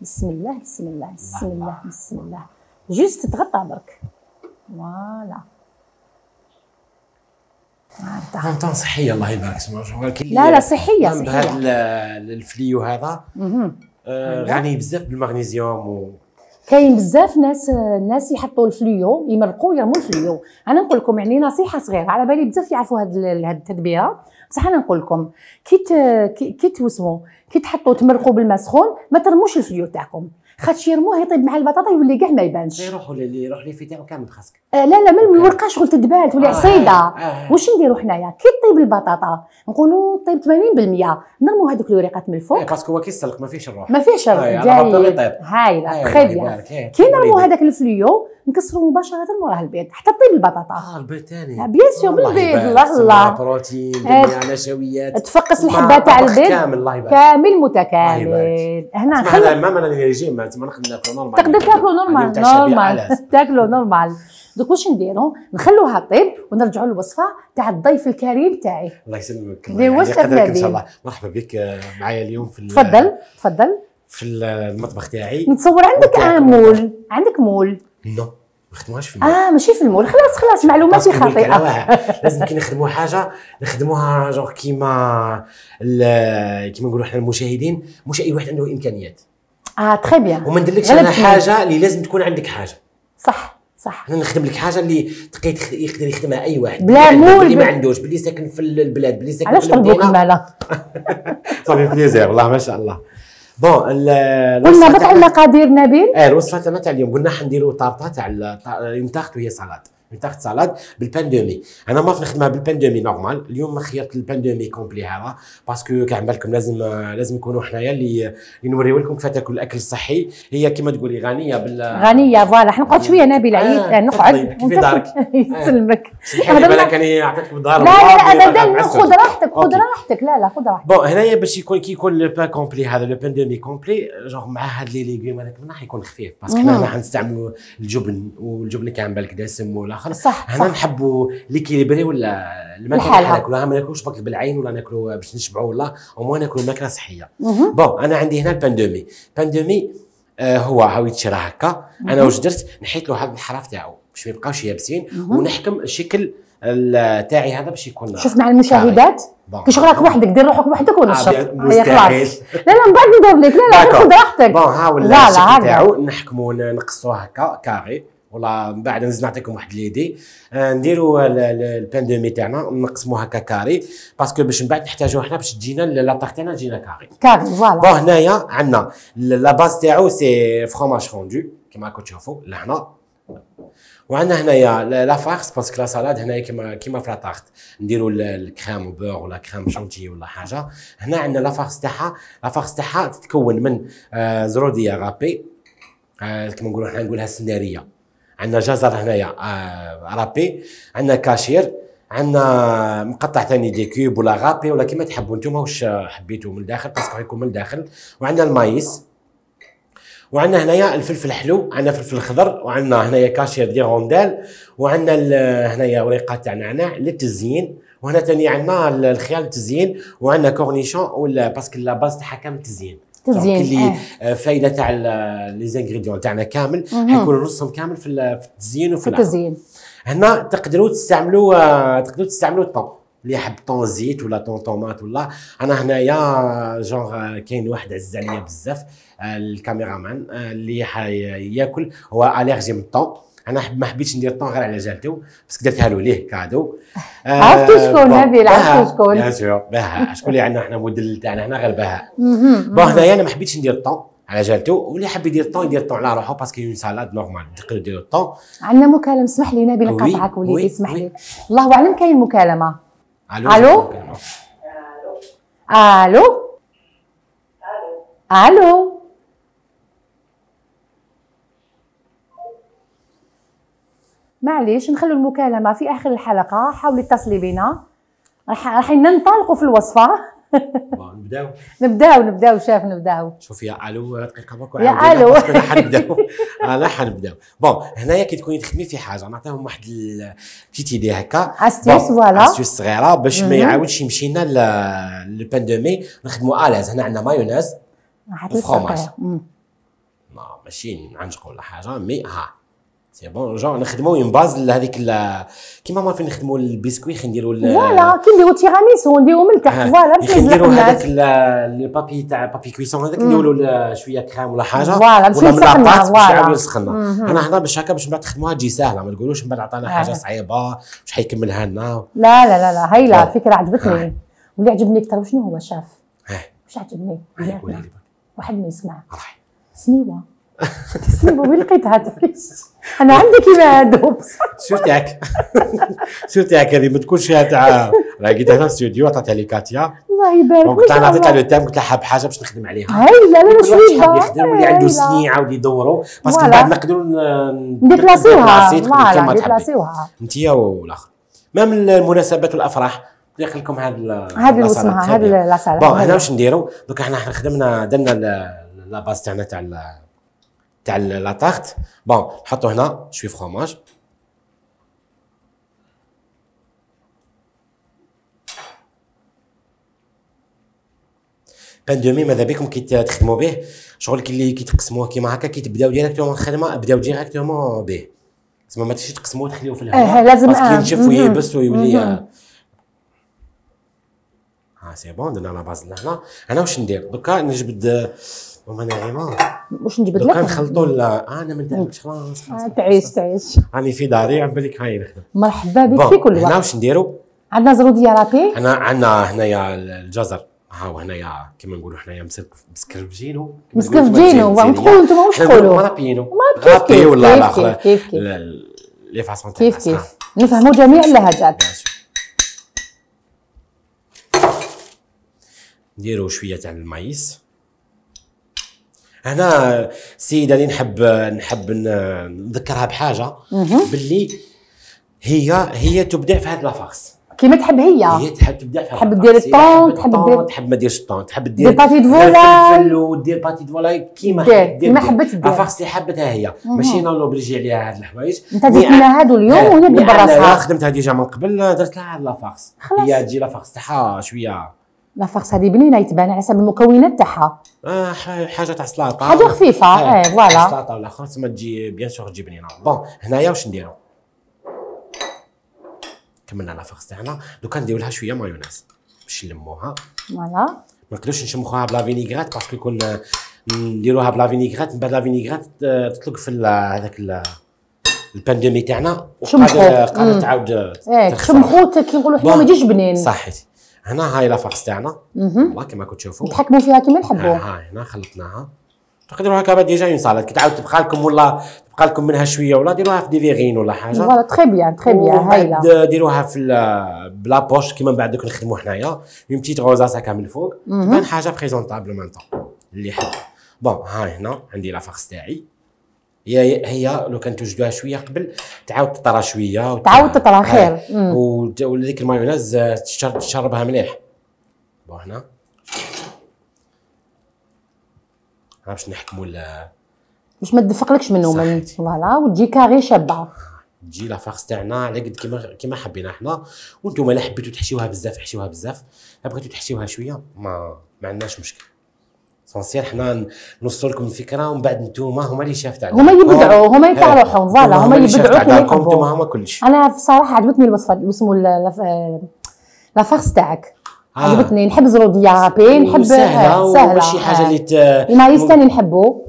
[SPEAKER 2] بسم الله بسم الله بسم الله بسم الله. juste تغطى برك. voilà.
[SPEAKER 3] طون صحية الله يبارك. ولكن
[SPEAKER 2] لا لا صحية
[SPEAKER 3] نعم،
[SPEAKER 2] صحية.
[SPEAKER 3] بهذا الفليو هذا. آه،
[SPEAKER 2] أيوة.
[SPEAKER 3] غني بزاف بالمغنيسيوم و
[SPEAKER 2] كاين بزاف ناس ناس يحطوا الفليو يمرقوا يرموا الفليو. أنا نقول لكم يعني نصيحة صغيرة على بالي بزاف يعرفوا هاد ال- هاد التدبيرة. بصح أنا نقول لكم كي كي توسموا كي تحطوا تمرقوا بالماء سخون ما ترموش الفليو تاعكم. خاطش يرموه يطيب مع البطاطا يولي كاع ما يبانش.
[SPEAKER 3] يروحوا اللي يروح لي في تاعو كامل خاصك
[SPEAKER 2] آه لا لا من الورقه شغل تدبال تولي
[SPEAKER 3] آه،
[SPEAKER 2] عصيدة.
[SPEAKER 3] آه، آه.
[SPEAKER 2] واش نديروا حنايا؟ كي طيب البطاطا نقولوا طيب 80% نرموا هذوك الوريقات من
[SPEAKER 3] إيه،
[SPEAKER 2] الفوق
[SPEAKER 3] parce que هو كيسلق ما فيش الروح.
[SPEAKER 2] ما فيهش
[SPEAKER 3] على
[SPEAKER 2] جاي. هايله très
[SPEAKER 3] الله bien إيه،
[SPEAKER 2] كي نرموا. هذاك الفليو نكسروا مباشرة وراه البيض حتى طيب البطاطا.
[SPEAKER 3] آه البيض ثاني
[SPEAKER 2] bien
[SPEAKER 3] sûr
[SPEAKER 2] بالبيض، الله، الله.
[SPEAKER 3] بروتين
[SPEAKER 2] آه،
[SPEAKER 3] دنيا نشويات.
[SPEAKER 2] تفقس الحبة تاع البيض.
[SPEAKER 3] كامل الله يبارك.
[SPEAKER 2] كامل متكامل. هنا
[SPEAKER 3] هذا ما أنا ريجيم ما تسمى نقدر ناكلو normal
[SPEAKER 2] تقدر تاكلوا
[SPEAKER 3] normal
[SPEAKER 2] normal
[SPEAKER 3] علاش؟
[SPEAKER 2] تاكلوا normal دوك واش نديروا نخلوها طيب ونرجعوا للوصفة تاع الضيف الكريم تاعي.
[SPEAKER 3] الله يسلمك.
[SPEAKER 2] دي
[SPEAKER 3] الله
[SPEAKER 2] واش إن
[SPEAKER 3] شاء؟ الله. مرحبا بك. معايا اليوم في
[SPEAKER 2] تفضل تفضل.
[SPEAKER 3] في المطبخ تاعي.
[SPEAKER 2] نتصور عندك. آه مول عندك مول.
[SPEAKER 3] نو ما خدموهاش في الماء.
[SPEAKER 2] آه ماشي في المول. خلاص خلاص معلوماتي
[SPEAKER 3] خاطئة. لازم كي نخدموا حاجة نخدموها جونغ كيما كيما نقولوا إحنا المشاهدين. مش اي واحد عنده إمكانيات.
[SPEAKER 2] آه تخي بيان
[SPEAKER 3] وما نديرلكش
[SPEAKER 2] أنا.
[SPEAKER 3] حاجة اللي لازم تكون عندك حاجة.
[SPEAKER 2] صح صح.
[SPEAKER 3] أنا نخدم لك حاجة اللي تقي تخ- يقدر يخدمها أي واحد.
[SPEAKER 2] بلا مول
[SPEAKER 3] اللي ما عندوش باللي ساكن في البلاد باللي ساكن
[SPEAKER 2] علاش طلبوك المالا (laughs)
[SPEAKER 3] ça fait plaisir والله ما شاء الله. bon
[SPEAKER 2] قلنا
[SPEAKER 3] تاعنا-
[SPEAKER 2] المقادير نبيل.
[SPEAKER 3] آه الوصفة تاعنا تاع اليوم. قلنا حنديروا طارطه تاع une tarte وهي salade tarte salade بال pain de mie أنا ما نخدمها بالبان دومي نورمال اليوم خيرت البان دومي كومبلي هذا باسكو كاع بالكم لازم لازم نكونوا حنايا اللي نوريو لكم كيف تاكل الأكل الصحي. هي كما تقولي غنية بال
[SPEAKER 2] غنية voilà. حنقعد شوية نبيل عيد
[SPEAKER 3] آه،
[SPEAKER 2] نقعد.
[SPEAKER 3] كيفي دارك؟ (laughs)
[SPEAKER 2] يسلمك.
[SPEAKER 3] سمحي لي بالك اني عطيتكم الظهر
[SPEAKER 2] لا لا ابدا. خذ راحتك خذ. راحتك. لا لا خذ راحتك.
[SPEAKER 3] bon هنايا باش يكون كي يكون le pain complet هذا le pain de mie complet genre مع هاد les légumes هذاك راح يكون خفيف. parce
[SPEAKER 2] que.
[SPEAKER 3] حنا راح نستعملوا الجبن والجبن كان بالك دسم ولا خلاص
[SPEAKER 2] صح
[SPEAKER 3] هنا نحبوا l'équilibré ولا الماكله. اللي ناكلوها ما ناكلوش برك بالعين ولا ناكلوا باش نشبعوا ولا au moins ناكلوا ماكلة
[SPEAKER 2] صحية.
[SPEAKER 3] bon أنا عندي هنا ال pain de mie pain de mie آه هو هاو يتشرى هكا أنا واش درت نحيت له هذا الحراف تاعو باش ما يبقاوش يابسين. ونحكم الشكل ال- تاعي هذا باش يكون
[SPEAKER 2] شوف مع المشاهدات. كي شغلك وحدك دير روحك وحدك ونشط
[SPEAKER 3] آه، bien،
[SPEAKER 2] هي
[SPEAKER 3] مستحيل.
[SPEAKER 2] لا لا من بعد ندور لك لا لا. خذ راحتك
[SPEAKER 3] bon ها ولا
[SPEAKER 2] لا، لا،
[SPEAKER 3] الشكل. تاعو نحكموا ن- نقصوه هكا carré ولا من بعد نزيد نعطيكم واحد l'idée آه، نديروا ال- ال- ال pain de mie تاعنا نقسموه هكا carré. parce que باش من بعد نحتاجوه حنا باش تجينا la tarte تاعنا تجينا carré.
[SPEAKER 2] carré voilà
[SPEAKER 3] bon هنايا عندنا la base تاعو c'est fromage fondu كيما راكم تشوفوا لهنا وعندنا هنايا la- farce parce que la salade هنايا كيما كيما في la tarte نديروا ال- ال crème beurre ولا crème chantilly ولا حاجة. هنا عندنا la farce تاعها. la farce تاعها تتكون من آه، زروديه râpée آه، كيما نقولوا حنا نقولها سناريه عندنا جزر هنايا آه، râpée عندنا كاشير عندنا مقطع ثاني des cubes ولا râpé ولا كيما تحبوا أنتم واش حبيتوا من الداخل parce que يكون من الداخل. وعندنا ال maïs وعندنا هنايا الفلفل الحلو عندنا فلفل خضر وعندنا هنايا كاشير des rondelles وعندنا هنايا وريقات تاع نعناع للتزيين وهنا ثاني عندنا ال- الخيار للتزيين وعندنا cornichon ولا parce que la base تاعها كامل تزيين.
[SPEAKER 2] تزيين،
[SPEAKER 3] اللي
[SPEAKER 2] آه.
[SPEAKER 3] آه، فايدة تاع ال- les ingrédients تاعنا كامل. حيكون نصهم كامل في ال- في التزيين وفي.
[SPEAKER 2] التزيين
[SPEAKER 3] هنا تقدروا تستعملوا آه، تقدروا تستعملوا الطون اللي يحب طون زيت ولا طون طوماط ولا أنا هنايا جونغ آه، كاين واحد عز عليا بزاف آه، الكاميرامان آه، اللي حياكل هو اليرجي من الطون أنا ما حبيتش ندير الطون غير على جالته بس درتها له ليه كادو
[SPEAKER 2] عرفتوا شكون نبيل؟ عرفتوا شكون؟
[SPEAKER 3] بيان سور بهاء شكون اللي عندنا إحنا موديل تاعنا هنا غير (laughs)
[SPEAKER 2] مهم.
[SPEAKER 3] بون هنايا أنا ما حبيتش ندير الطون على جالته واللي حب يدير الطون يدير الطون على روحه باسكو اون سالاد نورمال تقدروا ديروا الطون
[SPEAKER 2] عندنا مكالمة اسمح لي نبيل نقاطعك وليدي اسمح. لي الله أعلم كاين مكالمة
[SPEAKER 3] ألو
[SPEAKER 2] ألو؟ ألو ألو معليش نخلوا المكالمة في آخر الحلقة. حاولي اتصلي بنا راح راح ننطلقوا في
[SPEAKER 3] الوصفة. (laughs) نبداو.
[SPEAKER 2] نبداو نبداو شاف نبداو.
[SPEAKER 3] شوف يا ألو دقيقة برك
[SPEAKER 2] يا (laughs)
[SPEAKER 3] لا حنبداو. أنا حنبداو. بون هنايا كي تكوني تخدمي في حاجة نعطيهم واحد بتيت ايدي هكا.
[SPEAKER 2] استيس فوالا
[SPEAKER 3] استيوس صغيرة باش ما. يعاودش يمشي لنا البان دو مي نخدموا اليز هنا عندنا مايونيز.
[SPEAKER 2] مم.
[SPEAKER 3] ما ماشي نعنجقوا ولا حاجة مي ها سي بون جون نخدموا اون باز لهذيك كيما ما فين نخدموا البسكوي خلينا نديروا ال-
[SPEAKER 2] فوالا كي نديرو تيراميسو نديرو من تحت
[SPEAKER 3] ها،
[SPEAKER 2] فوالا باش
[SPEAKER 3] نديروا هذاك البابي تاع بابي كويسون هذاك نديروا له شوية كريم ولا حاجة
[SPEAKER 2] فوالا باش
[SPEAKER 3] لاباط باش يعاود
[SPEAKER 2] فوالا
[SPEAKER 3] يسخنا
[SPEAKER 2] مهم.
[SPEAKER 3] أنا هنا باش هكا باش من بعد تخدموها تجي سهله ما تقولوش من بعد عطانا حاجة
[SPEAKER 2] آه.
[SPEAKER 3] صعيبة باش حيكملها لنا.
[SPEAKER 2] لا لا لا لا هايله
[SPEAKER 3] آه.
[SPEAKER 2] الفكرة عجبتني. واللي عجبني أكثر وشنو هو شاف؟ واش عجبني؟ واحد ما يسمع.
[SPEAKER 3] سنيوة.
[SPEAKER 2] سنيوه وين لقيتها أنا عندي كيما هادو
[SPEAKER 3] سيرتي هاك. سيرتي هاك هذه ما تكونش تاع راه قلت هنا استوديو عطاتها لي كاتيا.
[SPEAKER 2] الله يبارك.
[SPEAKER 3] دونك قلت نعطيتها
[SPEAKER 2] الله.
[SPEAKER 3] لو تام قلت لها حاب حاجة باش نخدم عليها.
[SPEAKER 2] هايله لا لا
[SPEAKER 3] واحد حاب يخدم واللي عنده سنين يعاود يدوروا. باسكو. بعد نقدروا
[SPEAKER 2] نديبلاسيوها فوالا نديبلاسيوها
[SPEAKER 3] أنت والآخر. ميم المناسبات والأفراح ندير لكم هاد
[SPEAKER 2] هذه اللي اسمها هذه لا
[SPEAKER 3] بون هنا واش نديرو دوك إحنا حنا خدمنا درنا لا باز تاعنا تاع تاع لا تارت bon نحطو هنا شوي fromage pain de mie ماذا بكم كي تخدموا به شغل كي اللي كي تقسموه كيما هكا كي تبداو directement الخدمة بداو directement به تسمى ما تجيش تقسموه وتخليوه في
[SPEAKER 2] إيه،
[SPEAKER 3] الهواء
[SPEAKER 2] لازم
[SPEAKER 3] parce
[SPEAKER 2] que.
[SPEAKER 3] ينشف. ويبس ويولي
[SPEAKER 2] مهم.
[SPEAKER 3] آه. ها c'est bon درنا la base هنا أنا واش ندير donc نجبد ماما نعيمه
[SPEAKER 2] واش نجبد لك
[SPEAKER 3] نخلطوا ال- آه، أنا من دارك خلاص.
[SPEAKER 2] آه، تعيش تعيش.
[SPEAKER 3] راني في داري عم بالك هاي نخدم
[SPEAKER 2] مرحبا بك في كل
[SPEAKER 3] هنا
[SPEAKER 2] وقت.
[SPEAKER 3] واش نديرو؟
[SPEAKER 2] عندنا زروديه رابي
[SPEAKER 3] انا عندنا هنايا الجزر. ها وهنايا كيما نقولوا حنايا مسك- مسكرفجينو.
[SPEAKER 2] مسكرفجينو.
[SPEAKER 3] نقولوا
[SPEAKER 2] نقولوا أنتم واش تقولوا؟
[SPEAKER 3] مرابينو
[SPEAKER 2] ما كيف
[SPEAKER 3] رابي
[SPEAKER 2] كيف
[SPEAKER 3] ولا الآخر
[SPEAKER 2] كيف كيف.
[SPEAKER 3] لي فاسون
[SPEAKER 2] كيف. كيف. نفهموا جميع اللهجات
[SPEAKER 3] بيان سور. نديرو شوية تاع ال maïs. هنا السيده اللي نحب نحب نذكرها بحاجة. باللي هي هي تبدع في هذا la farce
[SPEAKER 2] كيما تحب هي.
[SPEAKER 3] هي تحب تبدع في
[SPEAKER 2] تحب. دير
[SPEAKER 3] ال
[SPEAKER 2] thon،
[SPEAKER 3] تحب
[SPEAKER 2] دير-
[SPEAKER 3] تحب ما ديرش ال thon تحب دير
[SPEAKER 2] pâté de
[SPEAKER 3] غير
[SPEAKER 2] volaille.
[SPEAKER 3] فلفل ودير pâté de volaille كيما
[SPEAKER 2] كيما حبت دير.
[SPEAKER 3] la farce اللي حبتها هي. ماشي n'obligé عليها هاد الحوايج.
[SPEAKER 2] أنت جيت لنا هادو اليوم وهي
[SPEAKER 3] mais
[SPEAKER 2] تدبر راسها
[SPEAKER 3] خدمتها déjà من قبل درت لها la farce
[SPEAKER 2] خلاص.
[SPEAKER 3] هي تجي la farce تاعها شوية.
[SPEAKER 2] la farce هذه بنينه يتبان على حسب المكونات تاعها.
[SPEAKER 3] آه ح- حاجة تاع سلاطه
[SPEAKER 2] حاجة
[SPEAKER 3] خفيفة.
[SPEAKER 2] إيه voilà.
[SPEAKER 3] سلاطه ولا اخر تسمى تجي bien sûr تجي بنينه bon هنايا واش نديرو؟ كملنا la farce تاعنا donc نديرو لها شوية mayonnaise باش نلموها.
[SPEAKER 2] voilà.
[SPEAKER 3] ما نقدروش نشمخوها ب la vinaigrette parce que يكون نديروها ب la vinaigrette من بعد la vinaigrette آه، تطلق في هذاك ال- ال pain
[SPEAKER 2] de
[SPEAKER 3] mie تاعنا.
[SPEAKER 2] وقادر.
[SPEAKER 3] تعاود
[SPEAKER 2] إيه
[SPEAKER 3] ترخص
[SPEAKER 2] تشمخوت كي نقولوا حنا ما. يجيش بنين.
[SPEAKER 3] صحيتي هنا هاي la
[SPEAKER 2] farce
[SPEAKER 3] تاعنا. كما كنت تشوفوا.
[SPEAKER 2] نتحكموا فيها كيما نحبوا
[SPEAKER 3] ها ها هنا خلطناها. تقدروا هكا déjà une salade كي تعاود تبقى لكم ولا تبقى لكم منها شوية ولا ديروها في des verrines ولا حاجة.
[SPEAKER 2] فوالا تخي بيان تخي بيان هايله
[SPEAKER 3] ديروها في ب la bouche كيما من بعد دوك نخدموا حنايا. une petite rosace هكا من الفوق تبان حاجة présentable maintenant اللي يحب. bon ها هنا عندي la farce تاعي. هي هي لو كان توجدوها شوية قبل تعاود تطرى شوية
[SPEAKER 2] تعاود تطرى
[SPEAKER 3] هاي.
[SPEAKER 2] خير.
[SPEAKER 3] وديك ال mayonnaise تشر- تشربها مليح. bon هنا. باش نحكموا ال-
[SPEAKER 2] باش ما تدفقلكش منه من. voilà وتجي carré شابة.
[SPEAKER 3] تجي la farce تاعنا على قد كيما كيما حبينا حنا. وأنتم لا حبيتوا تحشيوها بزاف حشيوها بزاف. لا بغيتوا تحشيوها شوية ما ما عندناش مشكل. essentiel حنا نوصل لكم الفكرة ومن بعد أنتم هما اللي شافت عليكم
[SPEAKER 2] هما يبدعوا هما يطلعوا روحهم voilà هما
[SPEAKER 3] اللي أنتم
[SPEAKER 2] يحبوا
[SPEAKER 3] هما كلش.
[SPEAKER 2] أنا بصراحة عجبتني الوصفه اسمه la farce تاعك.
[SPEAKER 3] آه.
[SPEAKER 2] عجبتني نحب زروديه râpée نحب سهلة
[SPEAKER 3] وماشي
[SPEAKER 2] حاجة.
[SPEAKER 3] اللي ت...
[SPEAKER 2] ال maïs ثاني نحبه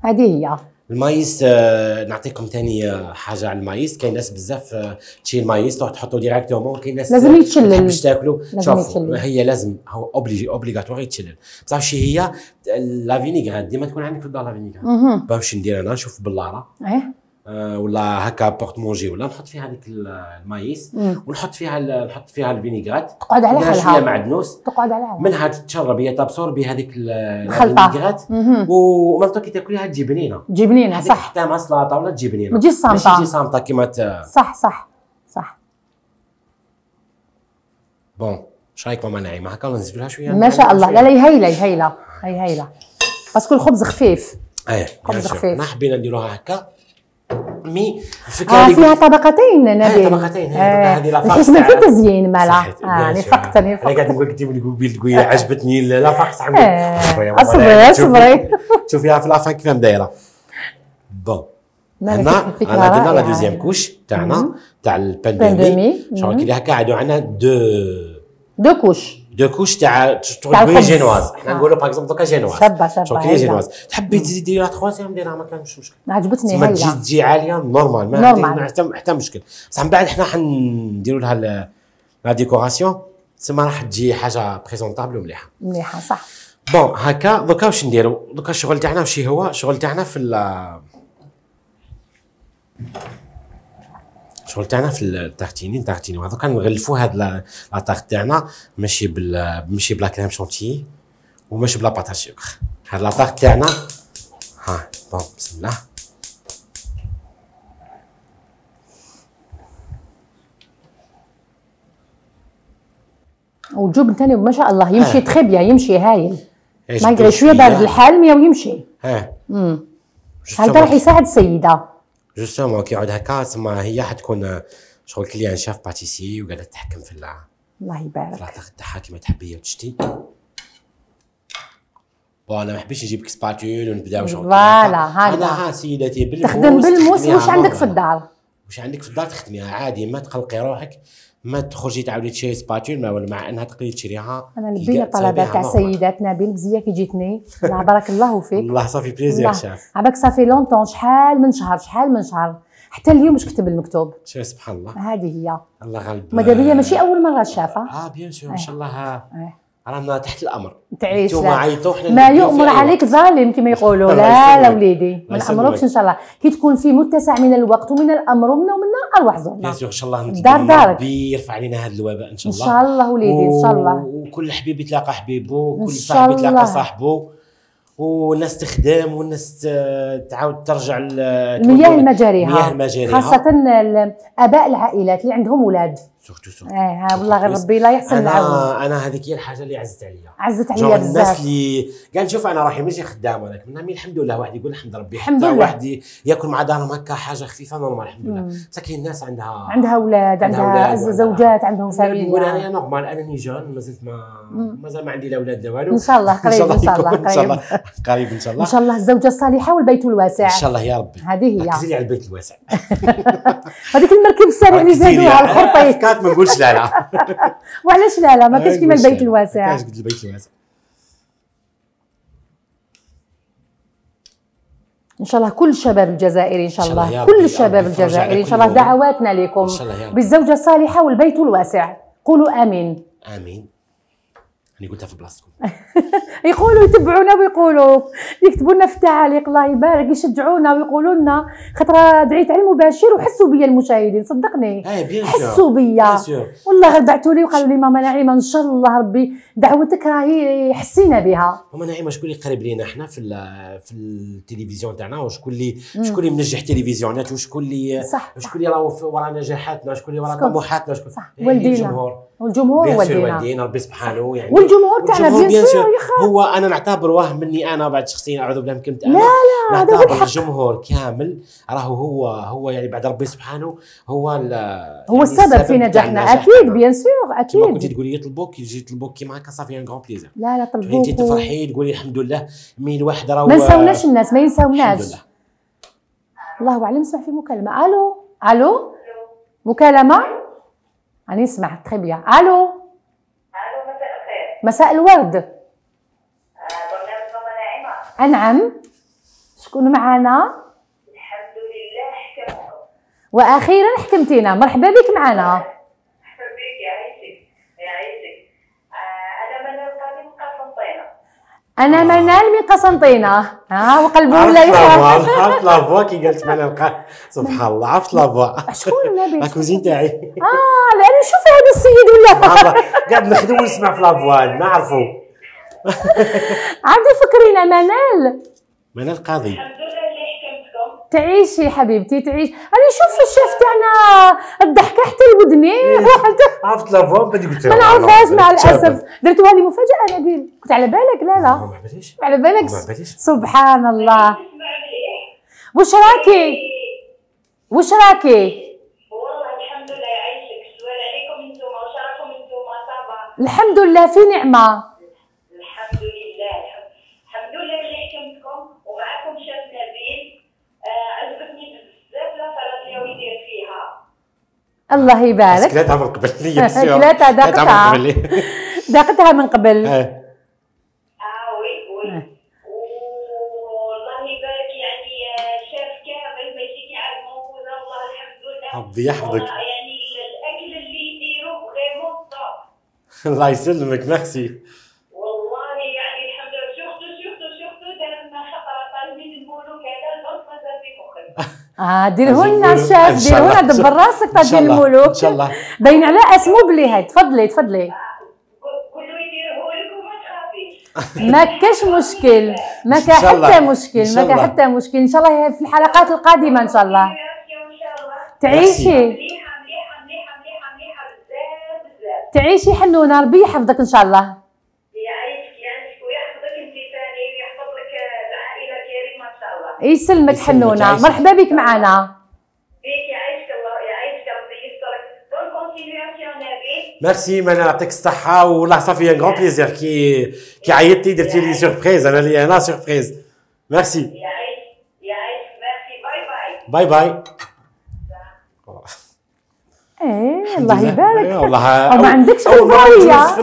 [SPEAKER 2] هذه هي.
[SPEAKER 3] ال maïs آه، نعطيكم ثاني آه، حاجة على ال maïs. كاين ناس بزاف آه، تشيل المايس تروح تحطو directement كاين ناس
[SPEAKER 2] لازم يتشلل.
[SPEAKER 3] تحبش تاكلو. شوف. هي لازم هو obligé obligatoire يتشلل. بصح شي هي la vinaigrette ديما تكون عندك في الدار la vinaigrette
[SPEAKER 2] مهم.
[SPEAKER 3] باش ندير أنا نشوف
[SPEAKER 2] إيه.
[SPEAKER 3] آه، ولا هكا porte-manger ولا نحط فيها هذيك ال- ال
[SPEAKER 2] maïs.
[SPEAKER 3] ونحط فيها نحط فيها ال vinaigrette.
[SPEAKER 2] تقعد على
[SPEAKER 3] نديرها شوية
[SPEAKER 2] حالها.
[SPEAKER 3] معدنوس
[SPEAKER 2] تقعد على حالها.
[SPEAKER 3] منها تتشرب هي t'absorber هذيك ال-
[SPEAKER 2] الخلطة.
[SPEAKER 3] ال
[SPEAKER 2] vinaigrette.
[SPEAKER 3] ومالتو كي تاكليها تجي بنينة.
[SPEAKER 2] تجي
[SPEAKER 3] بنينة
[SPEAKER 2] صح.
[SPEAKER 3] حتى مع سلطة ولا تجي بنينة؟
[SPEAKER 2] ما تجيش صامته
[SPEAKER 3] تجي صامتة كيما.
[SPEAKER 2] صح صح صح.
[SPEAKER 3] bon واش رايك ماما نعيمة؟ هكا نزيدوا لها شوية؟
[SPEAKER 2] ما شاء الله. لا لا هايله هايله هي هايله باسكو الخبز خفيف.
[SPEAKER 3] إيه
[SPEAKER 2] خبز. خفيف.
[SPEAKER 3] ما حبينا نديروها هكا. مي
[SPEAKER 2] الفكرة
[SPEAKER 3] اللي
[SPEAKER 2] فيها طبقتين نبيل.
[SPEAKER 3] طبقتين،
[SPEAKER 2] آه،
[SPEAKER 3] هذه لا فاكس
[SPEAKER 2] الحكمه في
[SPEAKER 3] تاع-
[SPEAKER 2] تزيين مالا.
[SPEAKER 3] بيان
[SPEAKER 2] يعني
[SPEAKER 3] سور.
[SPEAKER 2] فقتني
[SPEAKER 3] أنا قاعد نقول لك تقول تقولي عجبتني لا فاكس عمي
[SPEAKER 2] آه، أصبري أصبري.
[SPEAKER 3] شوفيها في لافان كيف دايره بون. هنا انا درنا لا
[SPEAKER 2] رائعة.
[SPEAKER 3] دوزيام كوش تاعنا تاع البان
[SPEAKER 2] بان
[SPEAKER 3] دومي
[SPEAKER 2] دومي.
[SPEAKER 3] شغل كي هكا عندو عندنا دو
[SPEAKER 2] deux
[SPEAKER 3] couches. couche تاع
[SPEAKER 2] الخبز.
[SPEAKER 3] جينواز حنا
[SPEAKER 2] آه.
[SPEAKER 3] نقولوا par exemple donc génoise
[SPEAKER 2] شابة- شابة،
[SPEAKER 3] شغل كي
[SPEAKER 2] هايلة.
[SPEAKER 3] جينواز تحبي تزيدي ديري la troisième ديرها ما كانش مشكل.
[SPEAKER 2] عجبتني
[SPEAKER 3] تسمى تجي تجي عالية normal ما
[SPEAKER 2] normal.
[SPEAKER 3] عندي حتى حتى مشكل. بصح من بعد حنا حنديروا لها la décoration تسمى راح تجي حاجة présentable ومليحه
[SPEAKER 2] مليحة صح.
[SPEAKER 3] bon هكا. donc واش نديرو؟ donc الشغل تاعنا واش هو. الشغل تاعنا في الشغل تاعنا في ال tartiner ال tartiner donc نغلفو هاد la tarte تاعنا ماشي بال ماشي ب la crème chantilly وماشي ب la pâte à sucre هاد la tarte تاعنا ها bon بسم الله
[SPEAKER 2] والجبن تاني ما شاء الله يمشي. très bien يمشي هايل. ما
[SPEAKER 3] شوية.
[SPEAKER 2] بارد الحال mais ويمشي آه. هكا راح يساعد السيدة؟
[SPEAKER 3] جوستومون كي يقعد هكا تسمى هي حتكون شغل كليان شاف باتيسي وقاعده تحكم في ال-
[SPEAKER 2] الله
[SPEAKER 3] في
[SPEAKER 2] يبارك
[SPEAKER 3] العطاق تاعها كيما تحبي وتشتي بون أنا ما حبيتش نجيب سباتول ونبداو شغل
[SPEAKER 2] فوالا،.
[SPEAKER 3] أنا ها سيدتي بالموس
[SPEAKER 2] تخدم بالموس واش عندك في. الدار؟
[SPEAKER 3] واش عندك في الدار تخدميها عادي ما تقلقي روحك. ما تخرجي تعاودي تشري سباتول ما ولا مع أنها تقدري تشريها. أنا
[SPEAKER 2] لبينا
[SPEAKER 3] تسوي
[SPEAKER 2] طلبات
[SPEAKER 3] بها
[SPEAKER 2] تاع. سيدات نبيل كي جيتني. الله بارك الله فيك. (laughs)
[SPEAKER 3] الله صافي
[SPEAKER 2] plaisir
[SPEAKER 3] شاف
[SPEAKER 2] عباك صافي longtemps شحال من شهر شحال من شهر. حتى اليوم مش كتب المكتوب؟
[SPEAKER 3] شوف سبحان الله.
[SPEAKER 2] هذه هي.
[SPEAKER 3] الله غالب.
[SPEAKER 2] ماذا بيا ماشي أول مرة شافها.
[SPEAKER 3] آه bien sûr إن شاء الله.
[SPEAKER 2] آه.
[SPEAKER 3] رانا تحت الأمر.
[SPEAKER 2] تعيش لا.
[SPEAKER 3] عيطوا حنا
[SPEAKER 2] ما يؤمر. عليك ظالم كما يقولوا. (laughs) لا لا. وليدي. ما. نامركش إن شاء الله. كي تكون في متسع من الوقت ومن الأمر ومنا ومنا ارواح زرنا
[SPEAKER 3] بيان سور إن شاء الله
[SPEAKER 2] دار دارك.
[SPEAKER 3] ربي يرفع علينا هذا الوباء إن شاء
[SPEAKER 2] إن
[SPEAKER 3] الله.
[SPEAKER 2] شاء الله وليدي إن شاء الله.
[SPEAKER 3] وكل حبيب يتلاقى حبيبه
[SPEAKER 2] إن
[SPEAKER 3] كل
[SPEAKER 2] شاء
[SPEAKER 3] صاحب يتلاقى. صاحبه والناس تخدم والناس تعاود ترجع
[SPEAKER 2] المياه المجاريها.
[SPEAKER 3] المياه المجاريها.
[SPEAKER 2] خاصة ال- آباء العائلات اللي عندهم
[SPEAKER 3] أولاد surtout
[SPEAKER 2] surtout. ها والله غير ربي لا يحسن العون.
[SPEAKER 3] أنا أنا هذيك هي الحاجة اللي عزت عليا.
[SPEAKER 2] عزت عليا
[SPEAKER 3] الناس
[SPEAKER 2] بزاف.
[SPEAKER 3] اللي قال شوف أنا روحي ماشي خدام ولكن نعمي الحمد لله واحد يقول الحمد ربي
[SPEAKER 2] الحمد لله.
[SPEAKER 3] واحد ياكل مع دارهم هكا حاجة خفيفة normal الحمد لله. بصح كاين ناس عندها
[SPEAKER 2] عندها أولاد
[SPEAKER 3] عندها
[SPEAKER 2] عندها زوجات عندهم
[SPEAKER 3] نقول أنا
[SPEAKER 2] فاميليا
[SPEAKER 3] نورمال أنا jeune مازلت ما. مازال ما عندي لا أولاد لا والو.
[SPEAKER 2] إن شاء الله (laughs) قريب إن شاء الله
[SPEAKER 3] يكون إن شاء الله.
[SPEAKER 2] قريب (laughs)
[SPEAKER 3] قريب إن شاء الله.
[SPEAKER 2] إن شاء الله الزوجة الصالحة والبيت الواسع.
[SPEAKER 3] إن شاء الله يا ربي.
[SPEAKER 2] هذه هي.
[SPEAKER 3] ركزي على البيت الواسع. (laughs)
[SPEAKER 2] هذيك المركب السريع اللي زادوها الخرطيط.
[SPEAKER 3] ما نقولش لا لا. (laughs)
[SPEAKER 2] وعلاش لا لا؟ ما كاينش كيما البيت
[SPEAKER 3] لا.
[SPEAKER 2] الواسع.
[SPEAKER 3] ما كاينش قد البيت الواسع.
[SPEAKER 2] إن شاء الله كل الشباب الجزائري إن شاء
[SPEAKER 3] إن شاء الله.
[SPEAKER 2] الله كل
[SPEAKER 3] يفرج
[SPEAKER 2] الجزائري إن شاء الله دعواتنا لكم. بالزوجة الصالحة والبيت الواسع. قولوا آمين.
[SPEAKER 3] آمين. أنا قلتها في بلاصتكم. (laughs)
[SPEAKER 2] يقولوا يتبعونا ويقولوا يكتبوا لنا في التعاليق. الله يبارك يشجعونا ويقولوا لنا خاطر دعيت على المباشر وحسوا بيا المشاهدين. صدقني.
[SPEAKER 3] بيان
[SPEAKER 2] حسوا بيا. والله غير بعثوا لي وقالوا لي ماما نعيمة إن شاء الله ربي دعوتك راهي حسينا بها.
[SPEAKER 3] هما نعيمة شكون اللي قريب لينا؟ إحنا في في التلفزيون تاعنا وشكون اللي شكون اللي منجح تلفزيونات وشكون اللي شكون اللي راهو ورا نجاحاتنا شكون اللي ورا؟ طموحاتنا شكون
[SPEAKER 2] صح. والدينا.
[SPEAKER 3] الجمهور.
[SPEAKER 2] والجمهور
[SPEAKER 3] bien sûr
[SPEAKER 2] والدينا.
[SPEAKER 3] والدينا ربي سبحانه يعني
[SPEAKER 2] والجمهور تاعنا bien sûr
[SPEAKER 3] هو أنا نعتبره مني أنا بعد شخصيا أعوذ بالله من كلمة أنا.
[SPEAKER 2] لا لا
[SPEAKER 3] نعتبر الجمهور كامل. راهو هو هو يعني بعد ربي سبحانه هو ال-
[SPEAKER 2] هو
[SPEAKER 3] يعني
[SPEAKER 2] السبب في نجاحنا. أكيد.
[SPEAKER 3] bien sûr
[SPEAKER 2] أكيد.
[SPEAKER 3] تقولي يطلبوك يجي يطلبوك كيما هكا صافي un grand plaisir
[SPEAKER 2] لا لا
[SPEAKER 3] أنت
[SPEAKER 2] طلبوك
[SPEAKER 3] تفرحي تقولي الحمد لله. مي الواحد راهو
[SPEAKER 2] ما نساوناش الناس ما
[SPEAKER 3] الحمد
[SPEAKER 2] ينساوناش
[SPEAKER 3] لله.
[SPEAKER 2] الله أعلم نسمع في مكالمة. ألو؟ ألو؟ مكالمة؟ راني نسمع تخي بيان ألو؟
[SPEAKER 4] ألو مساء الخير.
[SPEAKER 2] مساء الورد. أنعم. شكون معنا؟
[SPEAKER 4] الحمد لله حكمكم
[SPEAKER 2] وأخيرا حكمتينا. مرحبا بك معنا.
[SPEAKER 4] مرحبا بك يعيشك. يعيشك. آه، أنا من القادم من قسنطينة.
[SPEAKER 2] أنا منال من قسنطينة. ها وقلبه ولا يفرح
[SPEAKER 3] عرفت لافوا كي قالت معنا القا سبحان الله عرفت لافوا
[SPEAKER 2] شكون نبي (laughs)
[SPEAKER 3] الكوزين تاعي.
[SPEAKER 2] آه لأني شوف هذا السيد ولا
[SPEAKER 3] قاعد نخدم ونسمع في لافوا نعرفوا (laughs)
[SPEAKER 2] عاودي فكرينا منال.
[SPEAKER 3] من القاضي
[SPEAKER 4] الحمد لله اللي حكمتكم
[SPEAKER 2] تعيشي حبيبتي تعيش أنا شوف الشيف تاعنا الضحكه حتى لودني (laughs) واحد
[SPEAKER 3] عرفت لا فوا؟ بدي قلت
[SPEAKER 2] ما نعرفهاش مع الأسف. درتوها لي مفاجأة نبيل. كنت على بالك؟ لا لا.
[SPEAKER 3] ما باليش
[SPEAKER 2] على بالك؟ سبحان الله. وش راكي؟ وش راكي؟
[SPEAKER 4] والله الحمد لله يعيشك. سؤال عليكم أنتم واش راكم أنتم صافا
[SPEAKER 2] الحمد لله في نعمه
[SPEAKER 4] الحمد لله الحمد- الحمد لله اللي حكمتكم ومعكم شاف نبيل آه عجبتني بزاف لا صلاة اللي هو يدير فيها
[SPEAKER 2] الله يبارك.
[SPEAKER 3] كلاتها (laughs) من قبل لي
[SPEAKER 2] كلاتها داقتها. داقتها من قبل.
[SPEAKER 3] آه
[SPEAKER 4] oui
[SPEAKER 2] oui.
[SPEAKER 4] والله يبارك يعني شاف كامل موجوده والله الحمد لله.
[SPEAKER 3] ربي يحفظك
[SPEAKER 4] يعني الأكل اللي يديروه vraiment طاب
[SPEAKER 3] الله يسلمك ميرسي
[SPEAKER 4] والله يعني الحمد لله surtout surtout surtout دارنا خطره طالبين المولوك هذا البص مازال في مخي
[SPEAKER 2] آه ديرهولنا. الشاف. ديرهولنا دبر راسك ديال
[SPEAKER 3] الله.
[SPEAKER 2] الملوك
[SPEAKER 3] ان شاء الله
[SPEAKER 2] باين على اسمو بلي هاي تفضلي تفضلي ما كاش مشكل ما كان. حتى مشكل ما كان. حتى مشكل ان شاء الله في الحلقات القادمه ان شاء الله
[SPEAKER 4] ان شاء الله
[SPEAKER 2] تعيشي
[SPEAKER 4] مليحه مليحه مليحه مليحه مليحه بزاف بزاف
[SPEAKER 2] تعيشي حنونه ربي يحفظك ان شاء الله
[SPEAKER 4] يعيشك يعيشك ويحفظك انت ثاني ويحفظ لك العائله كريمه ان شاء الله
[SPEAKER 2] يسلمك
[SPEAKER 3] حنونة.
[SPEAKER 2] مرحبا بك معنا.
[SPEAKER 3] ميرسي ما يعطيك الصحة والله صافي un grand plaisir كي كي عيطتي درتي les surprises أنا لي
[SPEAKER 4] أنا يعيشك merci bye bye
[SPEAKER 3] bye bye
[SPEAKER 2] إيه الله يبارك.
[SPEAKER 3] والله
[SPEAKER 2] أو ما عندكش.
[SPEAKER 3] نجلس في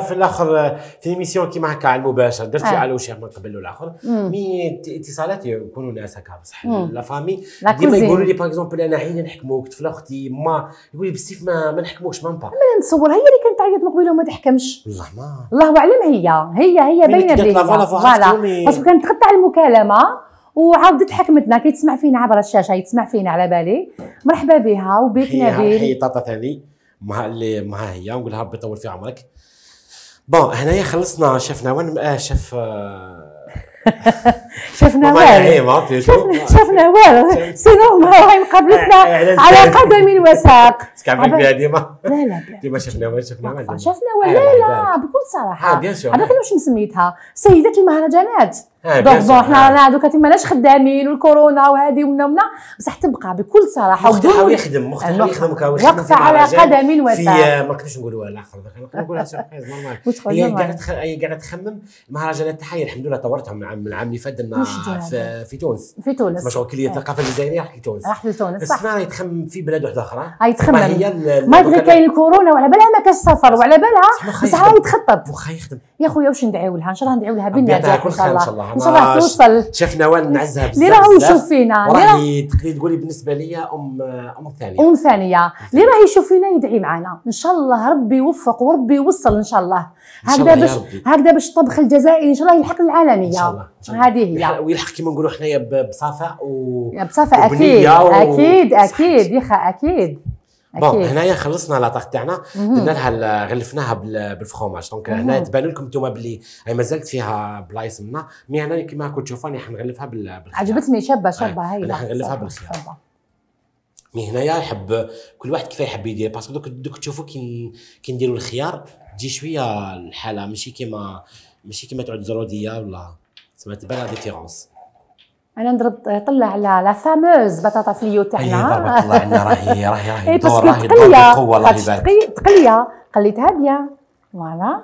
[SPEAKER 3] في الآخر في émission كيما هكا على المباشر. درتي
[SPEAKER 2] آه.
[SPEAKER 3] على وشيخ من قبل والآخر. mais اتصالات يكونوا ناس هكا بصح. لا فامي. ديما. يقولوا لي par exemple أنا عيني نحكموك طفله أختي ما. يقول لي بالسيف ما ما نحكموكش même pas
[SPEAKER 2] أنا نتصور هي اللي كانت تعيط من قبيله وما تحكمش.
[SPEAKER 3] والله ما.
[SPEAKER 2] الله أعلم هي. هي هي باينه بلي. voilà.
[SPEAKER 3] parce
[SPEAKER 2] que كانت تقطع المكالمة. وعاودت حكمتنا كيتسمع فينا عبر الشاشة يتسمع فينا على بالي. مرحبا بها وبك
[SPEAKER 3] هي هي
[SPEAKER 2] نبيل
[SPEAKER 3] tata ثاني. مع اللي مع هي ونقولها ربي يطول في عمرك. bon هنايا خلصنا شفنا وين آه شاف آه (laughs)
[SPEAKER 2] شفنا والو. شفنا (laughs) والو. (laughs) sinon ما هاي مقابلتنا
[SPEAKER 3] على.
[SPEAKER 2] قدم وساق.
[SPEAKER 3] كعبك بها ديما.
[SPEAKER 2] لا لا لا.
[SPEAKER 3] ديما شفنا وين شفنا ديما.
[SPEAKER 2] شفنا
[SPEAKER 3] آه، الله
[SPEAKER 2] لا
[SPEAKER 3] يبارك.
[SPEAKER 2] بكل
[SPEAKER 3] صراحة. sûr.
[SPEAKER 2] عرفت واش مسميتها سيدة المهرجانات.
[SPEAKER 3] آه
[SPEAKER 2] donc
[SPEAKER 3] sûr
[SPEAKER 2] حنا أنا دوكا ماناش خدامين والكورونا وهذه ومنا ومنا. بصح تبقى بكل صراحة
[SPEAKER 3] مختار يخدم مختار
[SPEAKER 2] المخ-
[SPEAKER 3] يخدم في
[SPEAKER 2] على قدم
[SPEAKER 3] في
[SPEAKER 2] وساق.
[SPEAKER 3] آه، ما نقدرش نقولوا الآخر نقدر نقولها
[SPEAKER 2] surprise normal. (laughs)
[SPEAKER 3] هي. قاعدة. هي قاعدة تخمم. المهرجانات تاعها الحمد لله طورتهم من العام اللي فات؟ في, في تونس.
[SPEAKER 2] في تونس.
[SPEAKER 3] مشروع كلية
[SPEAKER 2] آه.
[SPEAKER 3] الثقافة الجزائريه راح لتونس.
[SPEAKER 2] راح لتونس صح.
[SPEAKER 3] السنة راهي تخمم في بلاد واحدة أخرى.
[SPEAKER 2] هاي تخمم.
[SPEAKER 3] ما
[SPEAKER 2] ادري كاين الكورونا وعلى بالها ما كاش سفر وعلى بالها
[SPEAKER 3] صح، ما
[SPEAKER 2] بس
[SPEAKER 3] خايف
[SPEAKER 2] هاي
[SPEAKER 3] يخدم.
[SPEAKER 2] تخطط
[SPEAKER 3] واخا يخدم.
[SPEAKER 2] يا خويا واش ندعيو لها؟ إن شاء الله ندعيو لها بالنجاح إن شاء الله.
[SPEAKER 3] ان شاء الله
[SPEAKER 2] توصل.
[SPEAKER 3] شفنا وين نعزها بزاف.
[SPEAKER 2] اللي راه
[SPEAKER 3] بزاف.
[SPEAKER 2] يشوف فينا. اللي
[SPEAKER 3] تقدري تقولي بالنسبة لي ام أم ثانية
[SPEAKER 2] أم ثانية اللي راه يشوف فينا يدعي معنا. إن شاء الله ربي يوفق وربي يوصل
[SPEAKER 3] إن شاء الله. هكذا
[SPEAKER 2] باش. هكذا باش الطبخ الجزائري إن شاء الله يلحق
[SPEAKER 3] العالمية. إن شاء الله.
[SPEAKER 2] هذه هي.
[SPEAKER 3] ويلحق- كيما نقولوا حنايا بصفاء و
[SPEAKER 2] بصفة
[SPEAKER 3] أكيد. و- أكيد.
[SPEAKER 2] أكيد يخا
[SPEAKER 3] أكيد.
[SPEAKER 2] bon
[SPEAKER 3] هنايا خلصنا l'attaque تاعنا. درنا لها غلفناها بال- بال fromage
[SPEAKER 2] donc.
[SPEAKER 3] هنا تبان لكم أنتم بلي هي مازالت فيها بلايص منا mais أنا كيما راكم تشوفوا راني حنغلفها بال بالخيار.
[SPEAKER 2] عجبتني شابة
[SPEAKER 3] شابة
[SPEAKER 2] هاي
[SPEAKER 3] أنا حنغلفها بالخيار. mais هنايا يحب كل واحد كيف يحب يدير parce que دوك دوك تشوفوا كي كي نديروا الخيار تجي شوية الحالة ماشي كيما ماشي كيما تعود زرودية ولا تسمى تبان la différence
[SPEAKER 2] أنا نضرب طلع على la fameuse بطاطا فليو تاعنا.
[SPEAKER 3] ضربت الله عندنا (laughs) راهي راهي راهي
[SPEAKER 2] est
[SPEAKER 3] dure
[SPEAKER 2] parce
[SPEAKER 3] que راهي
[SPEAKER 2] dure
[SPEAKER 3] بقوة الله يبارك
[SPEAKER 2] تقليه قليتها bien voilà.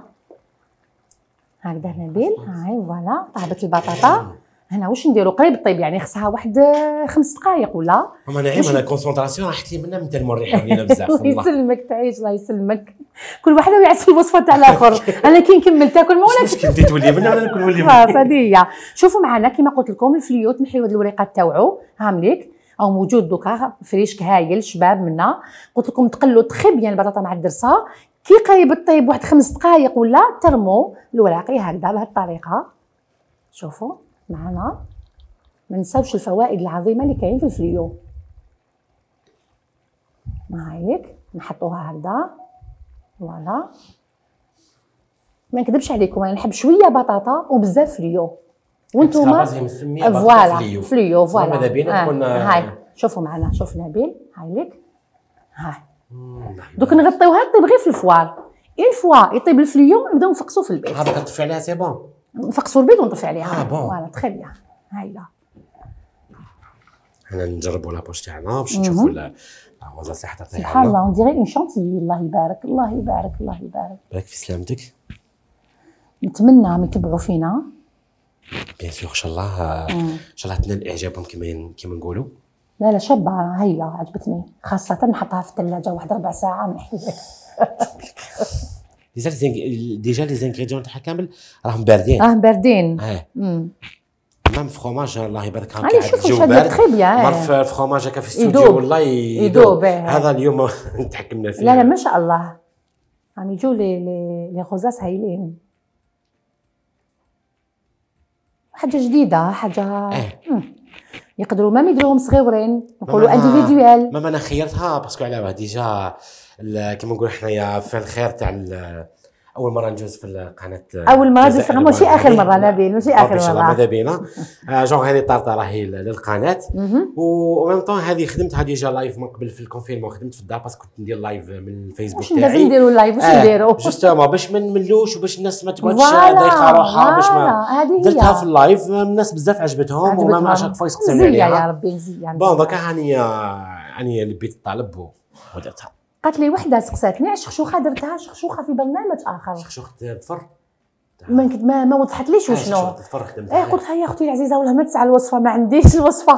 [SPEAKER 2] هكذا نبيل. هاي voilà. طابت البطاطا. هنا واش نديرو؟ قريب طيب يعني خصها واحد آه، خمس دقائق ولا؟
[SPEAKER 3] ماما نعيم أنا concentration راحت لي منها من تال مريحه علينا بزاف (laughs)
[SPEAKER 2] الله يسلمك تعيش الله يسلمك. كل واحد ويعرف الوصفه تاع الآخر. (laughs) أنا كي نكمل تاكل ما ولا
[SPEAKER 3] مش مشكل انت تولي منها ولا نكون
[SPEAKER 2] خلاص
[SPEAKER 3] منها
[SPEAKER 2] هذه هي شوفوا معنا كما قلت لكم الفليوت تنحيو هاد الوريقات تاوعو. هامليك أو موجود دوكا فريشك هايل شباب منا. قلت لكم تقلوا très bien البطاطا مع الدرسة. كي قريب الطيب واحد خمس دقائق ولا ترموا الوراقي هكذا بهذه الطريقة. شوفوا. معنا. ما نساوش الفوائد العظيمة اللي كاين في الفليو هايك نحطوها هكذا. voilà. ما نكذبش عليكم أنا نحب شوية بطاطا وبزاف فليو.
[SPEAKER 3] وأنتم
[SPEAKER 2] voilà. فليو. voilà.
[SPEAKER 3] ماذا بينا
[SPEAKER 2] آه،
[SPEAKER 3] تكون
[SPEAKER 2] هاي. شوفوا معنا شوف نبيل هاي لك ها
[SPEAKER 3] مم، الله
[SPEAKER 2] دوك نغطيوها طيب غير في الفوار une fois يطيب الفليو نبداو نفقسو في البيت.
[SPEAKER 3] هذا كتطفي عليها c'est bon.
[SPEAKER 2] نفقسو البيض ونطفي عليها.
[SPEAKER 3] آه، bon.
[SPEAKER 2] voilà très bien هايلة.
[SPEAKER 3] حنا نجربوا la poche تاعنا باش نشوفوا ال- ال rosace اللي حطيتها
[SPEAKER 2] سبحان الله on dirait une chantilly. الله يبارك الله يبارك الله يبارك.
[SPEAKER 3] بارك في سلامتك؟
[SPEAKER 2] نتمنى ما يتبعوا فينا.
[SPEAKER 3] bien sûr ان شاء الله ان شاء الله تنال اعجابهم كما كما نقولوا.
[SPEAKER 2] لا لا شابة هايلة عجبتني. خاصة نحطها في الثلاجة واحد ربع ساعة نحكي لك.
[SPEAKER 3] déjà les ingr- déjà les ingrédients تاعها كامل راهم باردين.
[SPEAKER 2] آه باردين. آه.
[SPEAKER 3] même fromage الله يبارك عاد
[SPEAKER 2] شوفوا
[SPEAKER 3] الجو chaud
[SPEAKER 2] très bien
[SPEAKER 3] مرف ال fromage هكا في الاستوديو. والله
[SPEAKER 2] يذوب، إيه.
[SPEAKER 3] هذا اليوم (laughs) تحكمنا فيه.
[SPEAKER 2] لا لا ما شاء الله. عم يجوا لي لي لي غوزاس هايلين. حاجة جديدة حاجة
[SPEAKER 3] إيه.
[SPEAKER 2] يقدروا ما يديروهم صغيورين نقولوا individuelles
[SPEAKER 3] ماما أنا خيرتها parce que علاه déjà ال- كيما نقولوا حنايا في الخير تاع أول مرة ندوز في القناة
[SPEAKER 2] أول مرة
[SPEAKER 3] جزائر
[SPEAKER 2] تسمع ماشي آخر مرة نبيل ماشي آخر
[SPEAKER 3] الله
[SPEAKER 2] مرة.
[SPEAKER 3] ماذا بينا؟ آه، جونغ هذه طارطه راهي للقناة.
[SPEAKER 2] و
[SPEAKER 3] même temps هذه خدمتها déjà live من قبل في ال confinement خدمت في الدار parce que كنت ندير live من الفيسبوك
[SPEAKER 2] واش لازم
[SPEAKER 3] تاعي.
[SPEAKER 2] نديروا live واش نديروا
[SPEAKER 3] justement باش ما نملوش وباش الناس ما تقعدش دايخه روحها باش ما. درتها في ال live الناس بزاف عجبتهم
[SPEAKER 2] عجبتهم.
[SPEAKER 3] à chaque fois يسقسوني
[SPEAKER 2] مزية يا
[SPEAKER 3] عليها.
[SPEAKER 2] ربي مزية bon.
[SPEAKER 3] دوكا هاني هاني لبيت الطلب و- ودرتها.
[SPEAKER 2] قالت لي وحده سقساتني علاش شخشوخة درتها شخشوخة في برنامج آخر.
[SPEAKER 3] شخشوخة ضفر
[SPEAKER 2] ما كنت ما, ما وضحتليش وشنو؟
[SPEAKER 3] تفر خدمت
[SPEAKER 2] إيه قلت لها يا أختي العزيزه والله ما تسعى الوصفة ما عنديش (laughs) الوصفة.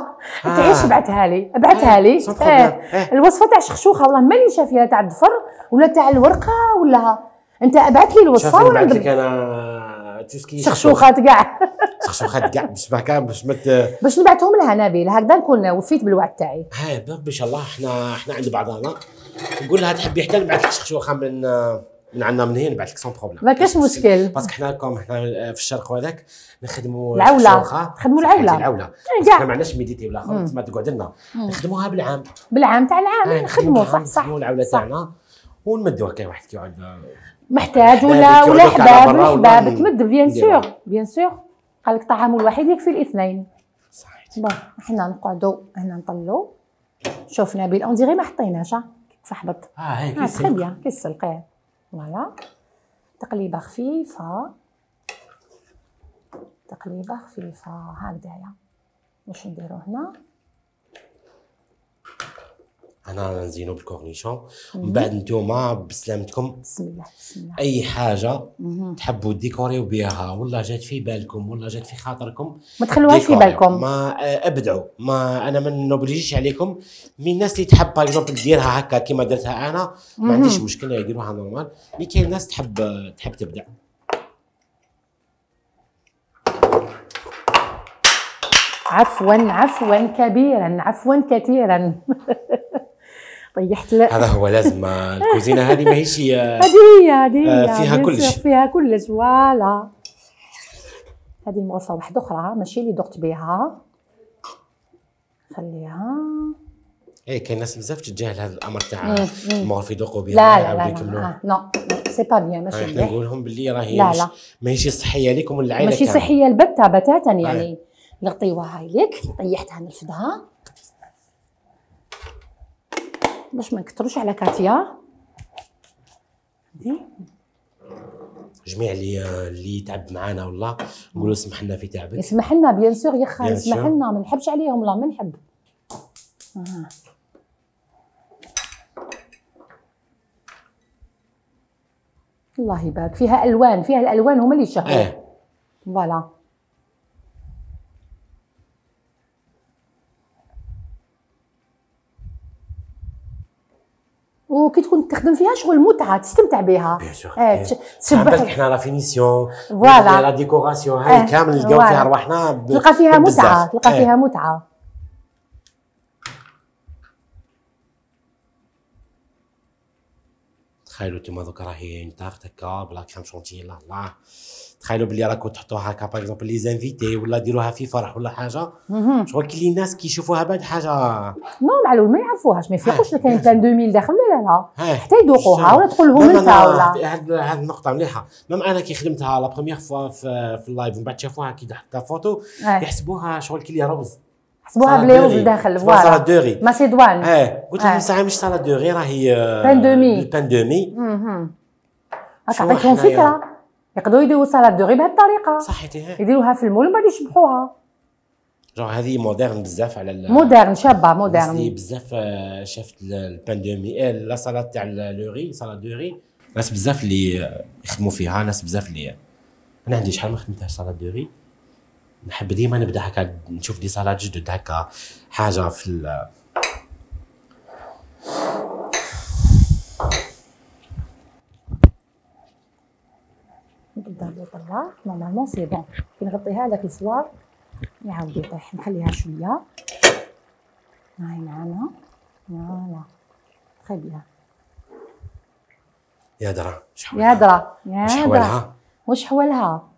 [SPEAKER 3] آه.
[SPEAKER 2] تعيش بعتها لي؟ ابعتها لي.
[SPEAKER 3] sans
[SPEAKER 2] إيه
[SPEAKER 3] problème. إيه.
[SPEAKER 2] الوصفة تاع شخشوخة والله ماني شافيها تاع الضفر ولا تاع الورقة ولا أنت ابعت لي
[SPEAKER 3] الوصفة
[SPEAKER 2] ولا
[SPEAKER 3] نبعث لك أنا
[SPEAKER 2] شخشوخات كاع
[SPEAKER 3] شخشوخات كاع باش ما باش ما ت-
[SPEAKER 2] باش نبعثهم لها نبيل هكذا نكون وفيت بالوعد تاعي.
[SPEAKER 3] ها ان شاء الله إحنا إحنا عند بعضنا. نقول لها تحبي حتى نبعث لك شخشوخه من من عندنا من هنا نبعث لك sans problème
[SPEAKER 2] ما كاش مشكل.
[SPEAKER 3] parce que حنا comme حنا في الشرق وهذاك نخدموا.
[SPEAKER 2] العولة. إيه،
[SPEAKER 3] parce que
[SPEAKER 2] كاع.
[SPEAKER 3] حنا ما عندناش humidité ولا اخر تما تقعد لنا. نخدموها بالعام.
[SPEAKER 2] بالعام تاع
[SPEAKER 3] آه،
[SPEAKER 2] العام نخدموا صح صح
[SPEAKER 3] نخدموا
[SPEAKER 2] العولة.
[SPEAKER 3] تاعنا. ونمدوها كاين واحد كيقعد.
[SPEAKER 2] محتاج ولا ولا حباب الحباب تمد
[SPEAKER 3] bien.
[SPEAKER 2] sûr bien sûr قال لك الطعام الوحيد يكفي الاثنين.
[SPEAKER 3] صحيح.
[SPEAKER 2] bon حنا نقعدوا هنا نطلوا شوف نبيل on dirait ما حطيناش ها، كيف حبط
[SPEAKER 3] آه هاي
[SPEAKER 2] آه
[SPEAKER 3] كيس
[SPEAKER 2] très bien كي السلقيه voilà. تقليبة خفيفة. تقليبة خفيفة. هكذايا واش نديرو هنا.
[SPEAKER 3] أنا نزينو بال cornichon من بعد نتوما بسلامتكم.
[SPEAKER 2] بسم الله بسم الله.
[SPEAKER 3] أي حاجة تحبوا ديكوريو بها ولا جات في بالكم ولا جات في خاطركم
[SPEAKER 2] ما تخلوهاش في. بالكم.
[SPEAKER 3] ما آه، ابدعوا. ما أنا ما نوبليجيش عليكم. من الناس اللي تحب par exemple ديرها هكا كيما درتها أنا ما عنديش مشكلة يديروها normal mais كاين ناس تحب تحب تبدع.
[SPEAKER 2] عفوا عفوا كبيرا عفوا كثيرا. (laughs) طيحت ل...
[SPEAKER 3] هذا هو لازم. آه، (laughs) الكوزينة هذه ماهيش آه،
[SPEAKER 2] هذه هي هذه هي.
[SPEAKER 3] آه، فيها كلش.
[SPEAKER 2] فيها كلش voilà. هذه المغرفة واحدة أخرى ماشي اللي دقت بها. خليها.
[SPEAKER 3] إيه كاين ناس بزاف تتجاهل هذا الأمر تاع. المغرف يذوقوا بها
[SPEAKER 2] لا لا لا. لا. non c'est pas bien ماشي مليح
[SPEAKER 3] نقول لهم باللي راهي
[SPEAKER 2] لا، لا.
[SPEAKER 3] ماهيش صحية لكم وللعائله
[SPEAKER 2] ماشي. صحية البتة بتاتا يعني نغطيوها هاي لك طيحتها نرفدها. باش ما نكتروش على كاتيا.
[SPEAKER 3] جميع اللي اللي تعب معانا والله. نقولوا سمح لنا في تعبك.
[SPEAKER 2] يسمح لنا bien sûr يا خال
[SPEAKER 3] Bien
[SPEAKER 2] يسمح. لنا ما نحبش عليهم والله ما نحب. آه. الله يبارك. فيها ألوان فيها الألوان هما اللي يشهوا
[SPEAKER 3] آه
[SPEAKER 2] voilà وكي تكون تخدم فيها شغل متعة تستمتع بها
[SPEAKER 3] bien
[SPEAKER 2] sûr تش-
[SPEAKER 3] تشبح إحنا la finition
[SPEAKER 2] voilà.
[SPEAKER 3] la décoration هاي
[SPEAKER 2] آه،
[SPEAKER 3] كامل نلقاو. فيها رواحنا
[SPEAKER 2] تلقى فيها. متعة تلقى
[SPEAKER 3] آه.
[SPEAKER 2] فيها متعة
[SPEAKER 3] تخيلوا أنتم دوكا راهي نطاق هكا بلا crème chantilly لا لا. تخيلوا باللي راكم تحطوها هكا par exemple les invités ولا ديروها في فرح ولا
[SPEAKER 2] حاجة.
[SPEAKER 3] شغل كي الناس كيشوفوها بعد حاجة.
[SPEAKER 2] نو معلول ما يعرفوهاش ما يفيقوش كاين بلان 2000 داخل لا لا حتى يذوقوها ولا تقول لهم
[SPEAKER 3] أنت
[SPEAKER 2] ولا.
[SPEAKER 3] هاد النقطة مليحة، même أنا كي خدمتها la première fois في, ال live ومن بعد شافوها كي حطيتها فوتو. يحسبوها شغل كي روز
[SPEAKER 2] حسبوها بليوز
[SPEAKER 3] دوغي.
[SPEAKER 2] لداخل salade
[SPEAKER 3] voilà
[SPEAKER 2] de
[SPEAKER 3] riz macédoine
[SPEAKER 2] آه قلت.
[SPEAKER 3] لهم ساعه مش salade de riz راهي pain
[SPEAKER 2] de mie.
[SPEAKER 3] ال pain de mie
[SPEAKER 2] مهم. هاك
[SPEAKER 3] شو
[SPEAKER 2] عطيتهم؟ فكره يقدروا يديروا salade de riz بهذه الطريقة
[SPEAKER 3] صحيتي ها
[SPEAKER 2] يديروها في ال moule ومن بعد يشبحوها
[SPEAKER 3] جونغ هذه moderne بزاف على
[SPEAKER 2] moderne شابه moderne
[SPEAKER 3] بزاف شافت ال- البان دومي آه، لا سالاد تاع لوري سالاد دوغي ناس بزاف اللي يخدموا فيها ناس بزاف اللي أنا عندي شحال ما خدمتها سالاد دوغي نحب ديما نبدا هكا نشوف دي سالاد جدد هكا حاجة في ال-
[SPEAKER 2] نبدأ برا نورمالمون سي بون كي نغطيها هذاك الفوار يعاود يطيح نخليها شوية هاي معانا فوالا تخي بيان
[SPEAKER 3] يا درا.
[SPEAKER 2] يا درا. يا درا.
[SPEAKER 3] لها
[SPEAKER 2] وش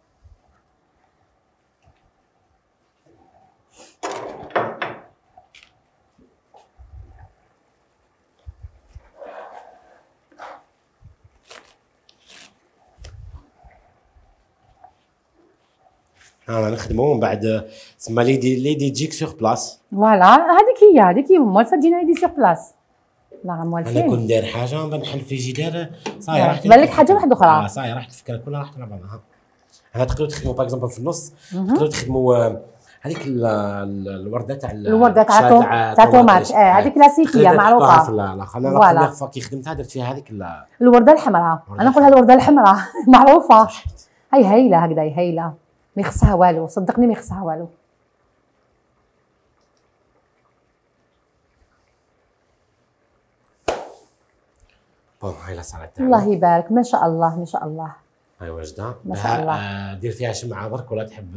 [SPEAKER 2] حولها
[SPEAKER 3] أنا نخدمو ومن بعد. تسمى ليدي ليدي تجيك سور بلاس
[SPEAKER 2] فوالا. هذيك هي هذيك هي موالفه تجينا هذه سيغ بلاس لا
[SPEAKER 3] أنا
[SPEAKER 2] موالفين
[SPEAKER 3] كون داير حاجة من نحل في جدار. صاير
[SPEAKER 2] آه،
[SPEAKER 3] راحت
[SPEAKER 2] تبان لك حاجة واحدة أخرى.
[SPEAKER 3] آه صاير راحت الفكرة كلها راحت على بعضها أنا تقدروا تخدموا باغ اكزومبل في النص. تقدروا تخدموا آه، هذيك ال- ال- الوردة تاع ال-
[SPEAKER 2] الوردة تاع تاع تومات آه هذه
[SPEAKER 3] كلاسيكية في
[SPEAKER 2] معروفه
[SPEAKER 3] أنا
[SPEAKER 2] فوالا.
[SPEAKER 3] لا فوا كي خدمتها درت فيها هذيك ال-
[SPEAKER 2] الوردة الحمراء. أنا نقولها الوردة الحمراء. (laughs) معروفة. هاي هايلة هكذا هي هايلة. ما يخصها والو صدقني ما يخصها والو
[SPEAKER 3] bon هاي.
[SPEAKER 2] الله يبارك ما شاء الله ما شاء الله
[SPEAKER 3] هاي واجدة.
[SPEAKER 2] ما شاء الله.
[SPEAKER 3] آه، دير فيها شمعه برك ولا تحب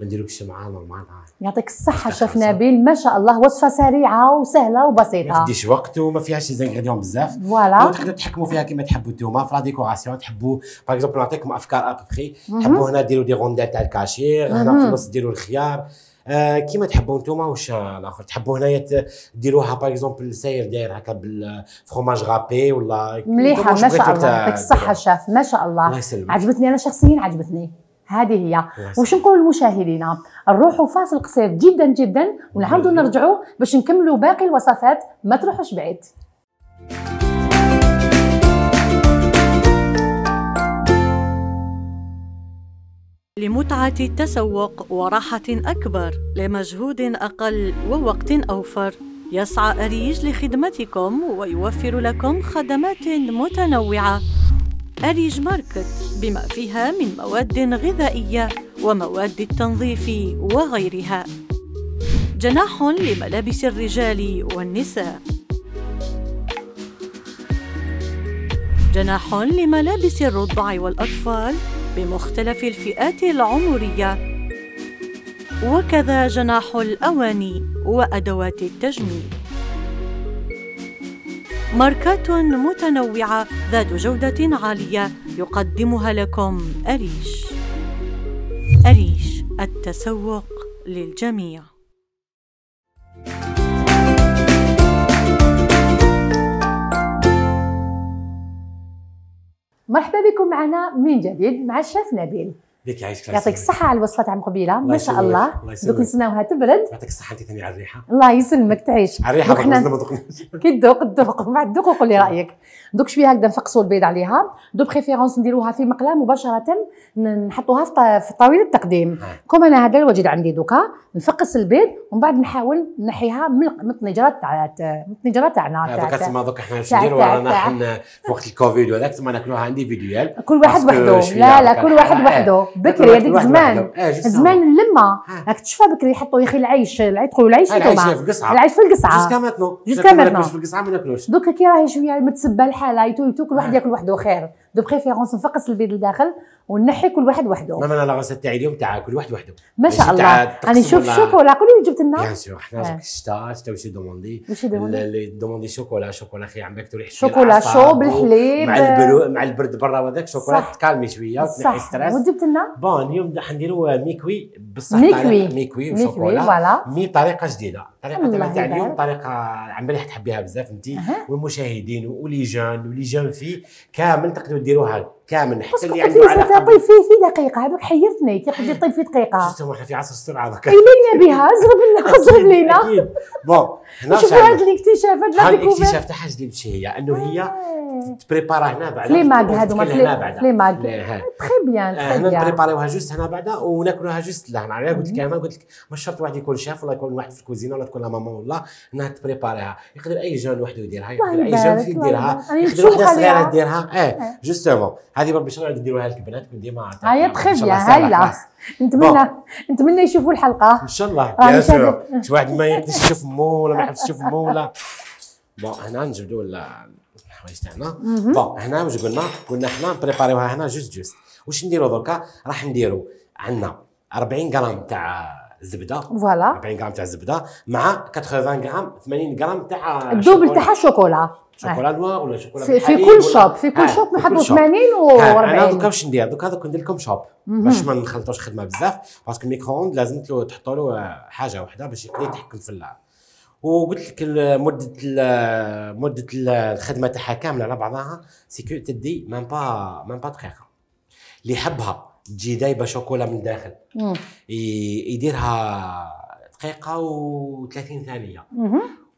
[SPEAKER 3] ما نديروك الشمعه normal
[SPEAKER 2] يعطيك
[SPEAKER 3] الصحة
[SPEAKER 2] شيف. نبيل. ما شاء الله وصفة سريعة وسهلة
[SPEAKER 3] ما
[SPEAKER 2] وبسيطه
[SPEAKER 3] تديش وقت وما فيهاش ingrédients بزاف.
[SPEAKER 2] voilà.
[SPEAKER 3] تقدروا تحكموا فيها كما تحبوا نتوما في la décoration. تحبوا par exemple نعطيكم أفكار آبخي. تحبوا هنا ديروا des rondelles تاع الكاشير هنا في النص ديروا الخيار. آه كيما تحبوا نتوما؟ واش الآخر؟ تحبوا هنايا ديروها par exemple ساير داير هكا بال fromage râpé
[SPEAKER 2] ولا
[SPEAKER 3] مليحة واش
[SPEAKER 2] ما شاء الله يعطيك الصحة
[SPEAKER 3] ديروها.
[SPEAKER 2] شاف ما شاء
[SPEAKER 3] الله.
[SPEAKER 2] الله
[SPEAKER 3] يسلمك.
[SPEAKER 2] عجبتني أنا شخصيا عجبتني. هذه هي. وش نقول للمشاهدين نروحوا فاصل قصير جدا جدا ونعاودوا نرجعوا باش نكملوا باقي الوصفات. ما تروحوش بعيد.
[SPEAKER 1] لمتعة التسوق وراحة أكبر. لمجهود أقل ووقت أوفر. يسعى أريج لخدمتكم ويوفر لكم خدمات متنوعة. أريج ماركت بما فيها من مواد غذائية ومواد التنظيف وغيرها. جناح لملابس الرجال والنساء. جناح لملابس الرضع والأطفال بمختلف الفئات العمرية. وكذا جناح الأواني وأدوات التجميل. ماركات متنوعة ذات جودة عالية يقدمها لكم أريش. أريش التسوق للجميع.
[SPEAKER 2] مرحبا بكم معنا من جديد مع الشيف نبيل.
[SPEAKER 3] ديك عايش
[SPEAKER 2] يعطيك الصحة على الوصفة تاع قبيلة ما شاء الله.
[SPEAKER 3] الله يسلمك.
[SPEAKER 2] دوك نستناوها تبرد.
[SPEAKER 3] يعطيك الصحة انت ثاني على الريحة.
[SPEAKER 2] الله يسلمك تعيش.
[SPEAKER 3] على
[SPEAKER 2] حنا
[SPEAKER 3] ما.
[SPEAKER 2] كي تذوق تذوق ومن بعد ذوق وقول لي (laughs) رأيك. دوك شوية هكذا نفقصوا البيض عليها. دو بريفيرونس نديروها في مقلة مباشرة. ن- نحطوها في ط- في طاولة التقديم. كوم أنا هذا الوجد عندي دوكا. نفقس البيض ومن بعد نحاول نحيها من من الطنجرة تاع من الطنجرة تاعنا
[SPEAKER 3] دوك
[SPEAKER 2] تاع-
[SPEAKER 3] تسمى دوك إحنا
[SPEAKER 2] تاع-
[SPEAKER 3] نديروا رانا. حنا في وقت الكوفيد وهذاك تسمى ناكلوها انديفيديوال
[SPEAKER 2] كل واحد وحده.
[SPEAKER 3] شوية
[SPEAKER 2] لا لا كل واحد. وحده. بكري هذيك زمان.
[SPEAKER 3] جوست
[SPEAKER 2] زمان اللمة.
[SPEAKER 3] ها.
[SPEAKER 2] راك تشوفها بكري يحطوا يا أخي العيش العيش تقولوا العيش
[SPEAKER 3] العيش في القصعة.
[SPEAKER 2] العيش في القصعة.
[SPEAKER 3] جوسكا ماتنو
[SPEAKER 2] جوسكا
[SPEAKER 3] ما
[SPEAKER 2] maintenant.
[SPEAKER 3] ناكلوش في القصعة ما ناكلوش.
[SPEAKER 2] دوكا كي راهي شوية متسبة الحالة يتو يتو كل واحد
[SPEAKER 3] آه.
[SPEAKER 2] ياكل وحده خير دو بريفيرونس نفقس البيض لداخل ونحي كل واحد وحده
[SPEAKER 3] ما أنا لا غسل تاعي اليوم تاع كل واحد وحده
[SPEAKER 2] ما شاء الله
[SPEAKER 3] تقسم
[SPEAKER 2] نشوف
[SPEAKER 3] ولا-
[SPEAKER 2] شوكولا قولي لي جبت لنا
[SPEAKER 3] بيان سور حنا الشتا شتا واش دوموندي
[SPEAKER 2] واش
[SPEAKER 3] اللي دوموندي شوكولا شوكولا خي عم باك تريح
[SPEAKER 2] شوكولا شو بالحليب
[SPEAKER 3] مع البرو مع البرد برا وهذاك شوكولا. تكالمي شوية وتنحي
[SPEAKER 2] صح
[SPEAKER 3] ستريس
[SPEAKER 2] وجبت لنا
[SPEAKER 3] بون اليوم راح نديروا ميكوي بصح
[SPEAKER 2] ميكوي.
[SPEAKER 3] ميكوي
[SPEAKER 2] ميكوي
[SPEAKER 3] وشوكولا مي طريقه جديده الطريقة
[SPEAKER 2] الله
[SPEAKER 3] تاعنا تاع اليوم. طريقة عم بالي تحبيها بزاف انت
[SPEAKER 2] أها.
[SPEAKER 3] والمشاهدين ولي جون ولي جون في كامل تقدروا ديروها كامل حتى اللي
[SPEAKER 2] قلت
[SPEAKER 3] عنده
[SPEAKER 2] لي
[SPEAKER 3] علاقه
[SPEAKER 2] ستطيب فيه في دقيقة هذاك حيرتني كيف بدي طيب في دقيقة.
[SPEAKER 3] شفتوا إحنا في عصر السرعة ذاك
[SPEAKER 2] لينا بها زرب لنا زرب لينا.
[SPEAKER 3] بون هنا
[SPEAKER 2] شوفوا. هذا الاكتشافات لا
[SPEAKER 3] هذا الاكتشاف تاع حاجة اللي بشي هي انه هي تبريبارا هنا بعد.
[SPEAKER 2] فلي ماغ هادوما
[SPEAKER 3] هنا
[SPEAKER 2] فلي
[SPEAKER 3] بعد.
[SPEAKER 2] فلي ماغ
[SPEAKER 3] لا، ها.
[SPEAKER 2] تخي بيان تخي
[SPEAKER 3] هنا نبريباريوها جوست هنا بعدا وناكلوها جوست لهنا أنا قلت لك أنا قلت لك مش شرط واحد يكون شيف ولا يكون واحد في الكوزينة ولا تكون لا ماما ولا إنها تبريباريها. يقدر أي جون وحده يديرها يقدر
[SPEAKER 2] أي
[SPEAKER 3] جون يديرها يقدر وحدة صغيرة
[SPEAKER 2] عليها.
[SPEAKER 3] ديرها آه. جوستومون. هذه بربي شنو نديروها لك البنات ديما سهلة
[SPEAKER 2] هيا
[SPEAKER 3] خلاص.
[SPEAKER 2] نتمنى نتمنى يشوفوا الحلقة؟
[SPEAKER 3] إن شاء الله.
[SPEAKER 2] شاهد-
[SPEAKER 3] شي واحد ما يقدرش يشوف مو ولا ما يحبش يشوف مو ولا بون هنا نجبدوا ال- الحوايج تاعنا. بون هنا واش قلنا؟ قلنا حنا بريباريوها هنا جوست جوست. واش نديروا دركا راح نديروا عندنا 40 غرام تاع الزبده
[SPEAKER 2] فوالا.
[SPEAKER 3] 40 غرام تاع الزبده مع 80 غرام 80 غرام تاع
[SPEAKER 2] الدوبل. تاعها شوكولا.
[SPEAKER 3] شوكولا نوار ولا شوكولا
[SPEAKER 2] في, في كل شوب في كل
[SPEAKER 3] آه،
[SPEAKER 2] شوب نحطوا
[SPEAKER 3] كل شوب.
[SPEAKER 2] 80
[SPEAKER 3] ها، أنا دوكا
[SPEAKER 2] و40
[SPEAKER 3] واش ندير دوكا دوك ندير لكم شوب. باش ما نخلطوش خدمة بزاف. باسكو الميكرووند لازم له تحطوا له حاجة واحدة باش يقدر يتحكم في اللعب وقلت لك مدة ال- مدة ال- الخدمة تاعها كاملة على بعضها. سيكو تدي مام با مام با دقيقه اللي يحبها تجي دايبة شوكولا من الداخل. يديرها دقيقة و30
[SPEAKER 2] ثانية.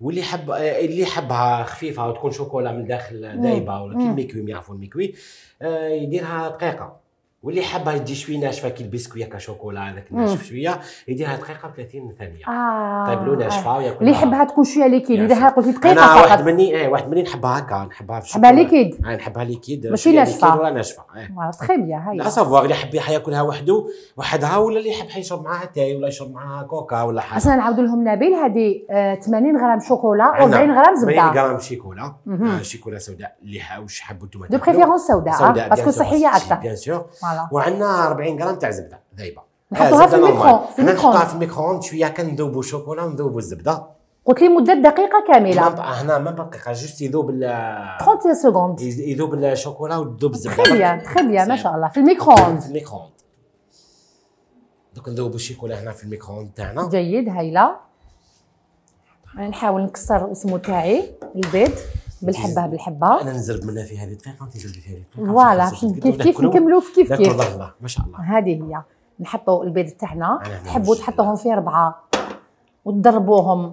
[SPEAKER 3] واللي يحب اللي يحبها خفيفة وتكون شوكولا من الداخل دايبة ولا كي
[SPEAKER 2] مم.
[SPEAKER 3] الميكوي يعرفوا الميكوي آه، يديرها دقيقة واللي يحبها تجي شوية ناشفه كي البسكوية كشوكولا هذاك ناشف شوية يديرها دقيقة و30 ثانية.
[SPEAKER 2] آه.
[SPEAKER 3] طيب له ناشفه وياكلها
[SPEAKER 2] اللي يحبها تكون شوية ليكيد
[SPEAKER 3] يا
[SPEAKER 2] يديرها
[SPEAKER 3] سيدي.
[SPEAKER 2] قلت
[SPEAKER 3] أنا
[SPEAKER 2] دقيقه
[SPEAKER 3] واحد
[SPEAKER 2] فقط
[SPEAKER 3] مني إيه واحد مني نحبها هكا نحبها في الشوكولا.
[SPEAKER 2] ليكيد؟
[SPEAKER 3] آه، نحبها ليكيد
[SPEAKER 2] ماشي.
[SPEAKER 3] ليكيد ولا ناشفة. إيه.
[SPEAKER 2] تخي بيان
[SPEAKER 3] لا
[SPEAKER 2] هيا
[SPEAKER 3] سافوار اللي يحب ياكلها وحده وحدها ولا اللي يحب يشرب معاها تاي ولا يشرب معاها كوكا ولا حاجة.
[SPEAKER 2] أصلا نعاود لهم نبيل هذه آه، 80 غرام شوكولا
[SPEAKER 3] عندنا
[SPEAKER 2] و40 غرام
[SPEAKER 3] 80
[SPEAKER 2] زبده
[SPEAKER 3] غرام شيكولا. آه، شيكولا سوداء اللي ح- واش حبوا أنتم
[SPEAKER 2] de préférence سوداء آه، parce que صحيه أكثر
[SPEAKER 3] bien sûr
[SPEAKER 2] voilà
[SPEAKER 3] وعندنا 40 غرام تاع زبدة ذايبة.
[SPEAKER 2] نحطوها
[SPEAKER 3] آه،
[SPEAKER 2] في
[SPEAKER 3] زبدة
[SPEAKER 2] ال
[SPEAKER 3] micro- normal.
[SPEAKER 2] في
[SPEAKER 3] هنا
[SPEAKER 2] الميكرو.
[SPEAKER 3] نحطوها في ال micro-ondes شوية كنذوبوا الشوكولا ونذوبوا الزبدة.
[SPEAKER 2] قلت لي مدة
[SPEAKER 3] دقيقة
[SPEAKER 2] كاملة.
[SPEAKER 3] ب- هنا ما دقيقه juste يذوب ال-
[SPEAKER 2] 30 secondes.
[SPEAKER 3] يذوب الشوكولا وتذوب الزبدة.
[SPEAKER 2] تخي بيان. تخي بيان ما. شاء الله. في الميكرووند.
[SPEAKER 3] في الميكرووند. دوك نذوبوا الشيكولا هنا في ال micro-ondes تاعنا.
[SPEAKER 2] جيد هايلة. نحاول نكسر اسمه تاعي البيض بالحبة بالحبة.
[SPEAKER 3] أنا نزرب منها في هذه الدقيقة وانت تزربي في هذه
[SPEAKER 2] الدقيقة.
[SPEAKER 3] voilà.
[SPEAKER 2] كيف كيف نكملوا في كيف كيف؟
[SPEAKER 3] الله ما شاء الله.
[SPEAKER 2] هذه هي. نحطوا البيض تاعنا تحبوا. تحطوهم في ربعه وتضربوهم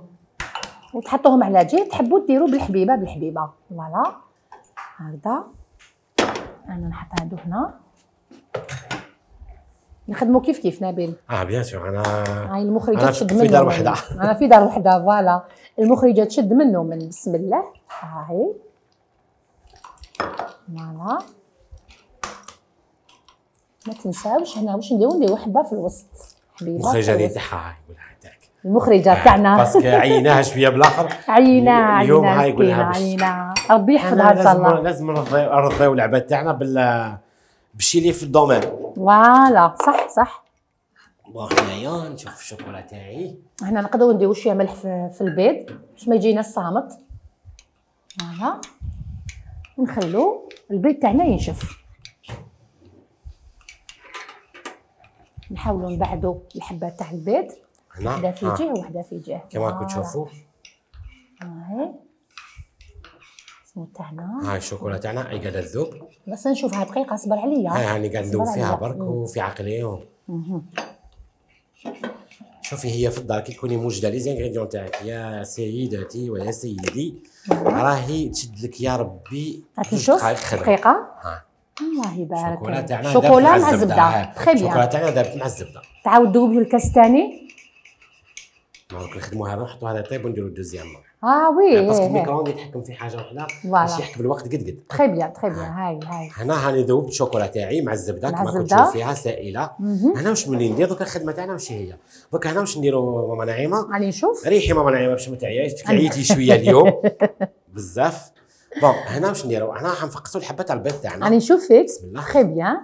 [SPEAKER 2] وتحطوهم على جهه تحبوا ديروا بالحبيبة بالحبيبة. voilà. هكذا. أنا نحط هادو هنا. نخدموا كيف كيف نبيل؟
[SPEAKER 3] آه بيان سور. أنا
[SPEAKER 2] هاي
[SPEAKER 3] المخرجة
[SPEAKER 2] تشد
[SPEAKER 3] في
[SPEAKER 2] منه
[SPEAKER 3] دار
[SPEAKER 2] من-
[SPEAKER 3] وحدة.
[SPEAKER 2] أنا في دار وحدة. فوالا. المخرجة تشد منه من بسم الله. هاي فوالا ما تنساوش هنا واش نديرو؟ نديرو حبة في الوسط. حبيبة
[SPEAKER 3] المخرجه اللي. تاعها هاي يقولها تاعك.
[SPEAKER 2] المخرجة تاعنا.
[SPEAKER 3] باسكو عيناها شوية بالآخر. (laughs)
[SPEAKER 2] عينا
[SPEAKER 3] اليوم هاي يقولها
[SPEAKER 2] مسكينه
[SPEAKER 3] باش-
[SPEAKER 2] عينا ربي يحفظها إن شاء الله.
[SPEAKER 3] لازم نرضيو العباد تاعنا بال بالشي اللي في ال
[SPEAKER 2] domaine. voilà. صح صح.
[SPEAKER 3] وهنايا نشوف الشوكولا تاعي
[SPEAKER 2] هنا نقدروا نديرو شوية ملح في, في البيض باش ما يجينا صامت voilà ونخلو البيض تاعنا ينشف. نحاولوا نبعدوا الحبات تاع البيض
[SPEAKER 3] هنا؟
[SPEAKER 2] وحدة في جهة وحدة في جهة.
[SPEAKER 3] كما راكم. تشوفوا
[SPEAKER 2] هاي اسمو تاعنا.
[SPEAKER 3] هاي الشوكولا تاعنا اي قاعدة تذوب
[SPEAKER 2] بس نشوفها دقيقة اصبر عليا.
[SPEAKER 3] هاي هاني قاعد ندوب
[SPEAKER 2] صبر
[SPEAKER 3] فيها. برك. وفي عقلي. و-. شوفي هي في الدار كي تكوني موجدة. لي زانغريديون تاعك يا سيدتي ويا سيدي. راهي تشد لك يا ربي خدمة. دقيقة.
[SPEAKER 2] الله. يبارك شوكولا مع
[SPEAKER 3] الزبدة.
[SPEAKER 2] تخي بيان.
[SPEAKER 3] تاعنا دابت مع الزبدة.
[SPEAKER 2] تعاود له الكاس الثاني.
[SPEAKER 3] donc نخدموا هذا نحطوا هذا طيب ونديروا ال
[SPEAKER 2] deuxième. آه
[SPEAKER 3] oui parce que
[SPEAKER 2] هي هي.
[SPEAKER 3] ال micro-ondes يتحكم في حاجة
[SPEAKER 2] وحدة.
[SPEAKER 3] باش يحكم الوقت قد قد.
[SPEAKER 2] très bien très bien. هاي هاي.
[SPEAKER 3] هنا هاني ذوبت الشوكولا تاعي مع
[SPEAKER 2] الزبدة
[SPEAKER 3] كما كنت. تشوف فيها
[SPEAKER 2] سائلة.
[SPEAKER 3] هنا واش مني ندير؟ دوك الخدمة تاعنا واش هي؟ دوك هنا واش نديروا ماما نعيمة؟
[SPEAKER 2] راني نشوف.
[SPEAKER 3] ريحي ماما نعيمة باش ما تعياش عييتي شوية اليوم. (laughs) بزاف. bon هنا واش نديروا هنا حنفقصوا الحبة تاع البيض تاعنا.
[SPEAKER 2] راني نشوف فيك.
[SPEAKER 3] بسم الله.
[SPEAKER 2] très bien.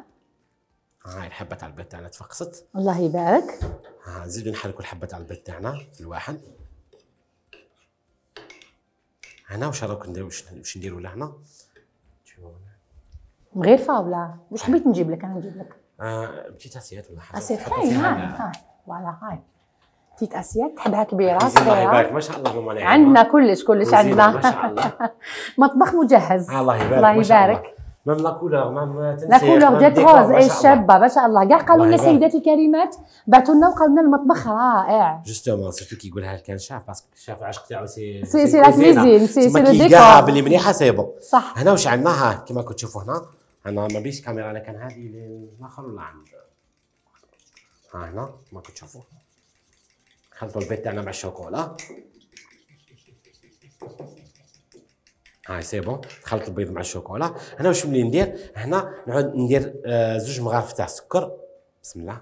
[SPEAKER 3] هاي الحبه تاع البيض تاعنا تفقست
[SPEAKER 2] الله يبارك.
[SPEAKER 3] ها نزيدوا نحركوا الحبة تاع البيض تاعنا في الواحد. هنا واش راك نديروا واش نديروا لهنا
[SPEAKER 2] مغيرفه ولا واش حبيت نجيب لك؟ أنا نجيب لك.
[SPEAKER 3] آه بتيت اسيات ولا
[SPEAKER 2] حاجة؟
[SPEAKER 3] تحطوا
[SPEAKER 2] هاي هاي
[SPEAKER 3] ال-
[SPEAKER 2] هاي. فوالا هاي. تيت اسيات تحبها كبيرة
[SPEAKER 3] الله يبارك.
[SPEAKER 2] صغيره
[SPEAKER 3] ما شاء الله ماما
[SPEAKER 2] عندنا كلش كلش عندنا.
[SPEAKER 3] ما شاء الله. (laughs)
[SPEAKER 2] مطبخ مجهز.
[SPEAKER 3] الله يبارك
[SPEAKER 2] الله. يبارك.
[SPEAKER 3] مام لا كولور مام
[SPEAKER 2] لا كولور ديال روز اي. شابه ما شاء الله كاع قالوا لنا. السيدات الكريمات بعثوا لنا وقالوا لنا المطبخ رائع
[SPEAKER 3] جوستومون سيرتو كي يقولها كان شاف باسكو الشاف العشق تاعو سي
[SPEAKER 2] سي- سي لا كوزين، سي- سي لو ديكور.
[SPEAKER 3] باللي مليحه سي بون
[SPEAKER 2] صح
[SPEAKER 3] هنا واش عندنا ها كيما كنت تشوفوا هنا هنا ما بيش كاميرا أنا كان هذه الآخر ولا عند ها هنا ما كنت تشوفوا خلطوا البيض تاعنا مع الشوكولا هاي c'est bon خلط البيض مع الشوكولا هنا واش ملي ندير هنا نعود ندير آه زوج مغارف تاع السكر بسم الله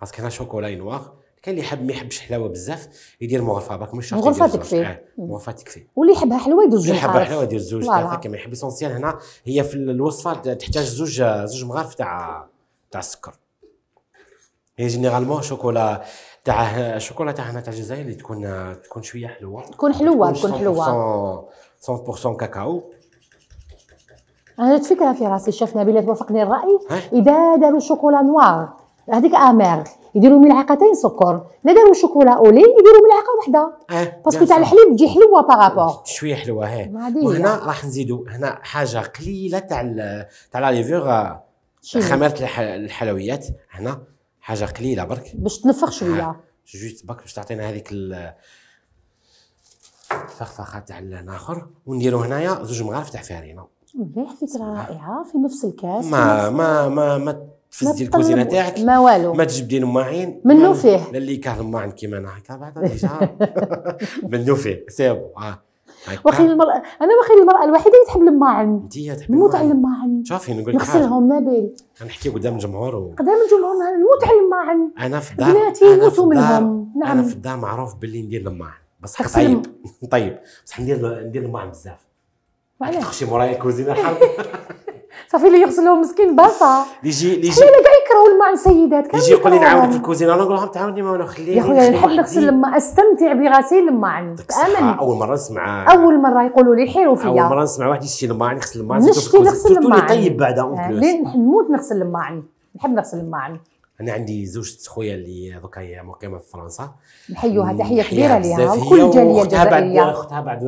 [SPEAKER 3] parce que هنا chocolat noir كاين اللي يحب ما يحبش حلاوه بزاف يدير مغرفه برك مش شرط يدير زوج.
[SPEAKER 2] تكفي.
[SPEAKER 3] آه، مغرفه تكفي
[SPEAKER 2] واللي يحبها حلوة يدير
[SPEAKER 3] اللي
[SPEAKER 2] زوج
[SPEAKER 3] يحب
[SPEAKER 2] مغارف.
[SPEAKER 3] حلاوه يدير زوج. ثلاثة كما يحب essentiel هنا هي في الوصفه تحتاج زوج زوج مغارف تاع تاع السكر هي généralement chocolat تاع الشوكولا تاع هنا تاع الجزائر اللي تكون تكون شوية حلوة
[SPEAKER 2] تكون حلوة تكون حلوة
[SPEAKER 3] 100% 100% كاكاو
[SPEAKER 2] أنا جات فكره في راسي الشيف نبيل توافقني
[SPEAKER 3] الرأي؟
[SPEAKER 2] إذا داروا chocolat noir هذيك amer يديروا ملعقتين سكر لا داروا chocolat au lait يديروا ملعقة واحدة
[SPEAKER 3] آه
[SPEAKER 2] parce que تاع الحليب تجي حلوة par
[SPEAKER 3] rapport شوية حلوة
[SPEAKER 2] هي.
[SPEAKER 3] وهنا راح نزيدوا هنا حاجة قليلة تاع تاع la levure
[SPEAKER 2] شنو؟
[SPEAKER 3] خميره الح- الحلويات. هنا حاجة قليلة برك.
[SPEAKER 2] باش تنفخ شوية.
[SPEAKER 3] جوست باك باش تعطينا هذيك الفخفخه تاع الآخر ونديروا هنايا زوج مغارف تاع فارينه
[SPEAKER 2] مليح فكرة رائعة في نفس الكاس
[SPEAKER 3] ما ما ما ما تفزدي
[SPEAKER 2] الكوزينة.
[SPEAKER 3] تاعك
[SPEAKER 2] ما والو.
[SPEAKER 3] ما تجبدي الماعين
[SPEAKER 2] منو فيه.
[SPEAKER 3] لا اللي كان الماعن كيما أنا هكا بعد (laughs) (laughs) منو فيه؟ سي بون آه
[SPEAKER 2] وخيل المرأة أنا وخيل المرأة الوحيدة اللي تحب الماعن
[SPEAKER 3] أنت تحبي
[SPEAKER 2] نموت على
[SPEAKER 3] الماعن شوفي نقول لك
[SPEAKER 2] نغسلهم نبيل.
[SPEAKER 3] نحكي قدام الجمهور و...
[SPEAKER 2] قدام الجمهور نموت على الماعن
[SPEAKER 3] أنا في الدار
[SPEAKER 2] بناتي يموتوا منهم.
[SPEAKER 3] أنا
[SPEAKER 2] نعم.
[SPEAKER 3] في الدار معروف باللي ندير الماعن بس طيب. (laughs) طيب. بصح ندير ندير الماعن بزاف.
[SPEAKER 2] وعلاش
[SPEAKER 3] تخشي مورايا الكوزينه حرب (laughs) (laughs)
[SPEAKER 2] صافي اللي يغسلهم مسكين باصة
[SPEAKER 3] اللي يجي اللي يجي
[SPEAKER 2] حنا كاع يكرهوا الماعن سيدات كاع
[SPEAKER 3] يجي يقول لي. نعاود في الكوزينة. أنا نقول لهم تعاوني ما أنا خليني
[SPEAKER 2] يا خويا نحب نغسل الماء. أستمتع بغسيل الماعن
[SPEAKER 3] يعطيك الصحة.
[SPEAKER 2] تامن
[SPEAKER 3] أول مرة نسمع
[SPEAKER 2] أول مرة يقولوا لي حيروا
[SPEAKER 3] أول
[SPEAKER 2] فيا
[SPEAKER 3] مرة نسمع واحد يشتي الماعن يغسل الماعن
[SPEAKER 2] نشتي نغسل الماعن.
[SPEAKER 3] طيب بعد اون بلوس.
[SPEAKER 2] لين نموت نغسل الماعن نحب نغسل الماعن
[SPEAKER 3] أنا عندي زوجة خويا اللي دوكا هي مقيمة في فرنسا.
[SPEAKER 2] نحيوها
[SPEAKER 3] تحية
[SPEAKER 2] كبيرة ليها وكل الجاليه
[SPEAKER 3] بعد
[SPEAKER 2] الجزائريه
[SPEAKER 3] أختها بعد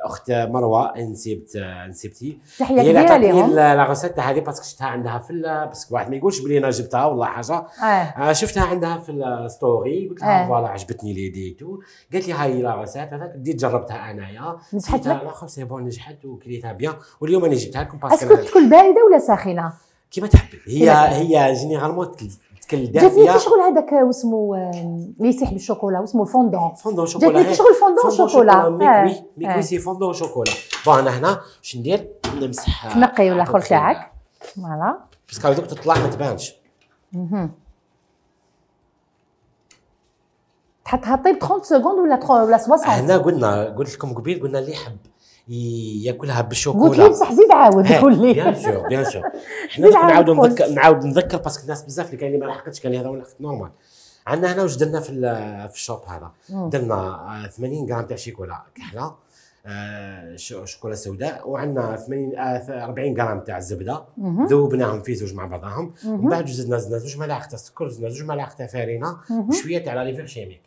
[SPEAKER 3] أخت مروة نسيبت نسيبتي. تحية
[SPEAKER 2] كبيرة
[SPEAKER 3] عطاتني
[SPEAKER 2] ليهم.
[SPEAKER 3] لا غوسيت هذه باسكو شفتها عندها في باسكو واحد ما يقولش بلي أنا جبتها ولا حاجة.
[SPEAKER 2] آه.
[SPEAKER 3] آه، شفتها عندها في الستوري قلت لها
[SPEAKER 2] آه.
[SPEAKER 3] فوالا عجبتني ليدي تو. قالت لي هاي لا غوسيت هذاك بديت جربتها أنايا.
[SPEAKER 2] نجحت؟
[SPEAKER 3] الآخر سي بون نجحت وكليتها بيان. واليوم أنا جبتها لكم باسكو
[SPEAKER 2] تكون بارده ولا ساخنة؟
[SPEAKER 3] كيما تحبي. هي هي جينيرالمون
[SPEAKER 2] جاتني
[SPEAKER 3] دافيه
[SPEAKER 2] كي شغل هذاك واسمه آه، اللي يسيح بالشوكولا واسمه الفوندون
[SPEAKER 3] فوندون شوكولا.
[SPEAKER 2] جاتني كي. شغل فوندون شوكولا.
[SPEAKER 3] ميكوي.
[SPEAKER 2] آه.
[SPEAKER 3] ميكوي
[SPEAKER 2] آه.
[SPEAKER 3] سي فوندون شوكولا بون أنا هنا واش ندير؟ نمسح
[SPEAKER 2] تنقي الآخر تاعك. فوالا.
[SPEAKER 3] باسكو هذوك تطلع ما تبانش.
[SPEAKER 2] تحطها طيب 30 secondes ولا 30 ولا 60
[SPEAKER 3] هنا قلنا قلت لكم قبيل قلنا اللي يحب. ياكلها
[SPEAKER 2] قلت لي
[SPEAKER 3] بالشوكولا
[SPEAKER 2] بصح زيد عاود قول لي.
[SPEAKER 3] bien sûr bien sûr. (laughs) حنا
[SPEAKER 2] زيد
[SPEAKER 3] دوك
[SPEAKER 2] عاود
[SPEAKER 3] نعاودوا
[SPEAKER 2] قول.
[SPEAKER 3] نذكر نعاود نذكر parce que الناس بزاف اللي كاين اللي ما لحقتش كان هذا ولا normal عندنا هنا واش درنا في في الشوب هذا. درنا آه، 80 غرام تاع شيكولا كحلة. آه، شوكولا سوداء وعندنا 80 آه، 40 غرام تاع
[SPEAKER 2] الزبدة.
[SPEAKER 3] ذوبناهم في زوج مع بعضهم. ومن بعد زدنا زدنا زوج ملاعق تاع السكر زدنا زوج ملاعق تاع
[SPEAKER 2] فارينة.
[SPEAKER 3] وشويه تاع la levure
[SPEAKER 2] chimique.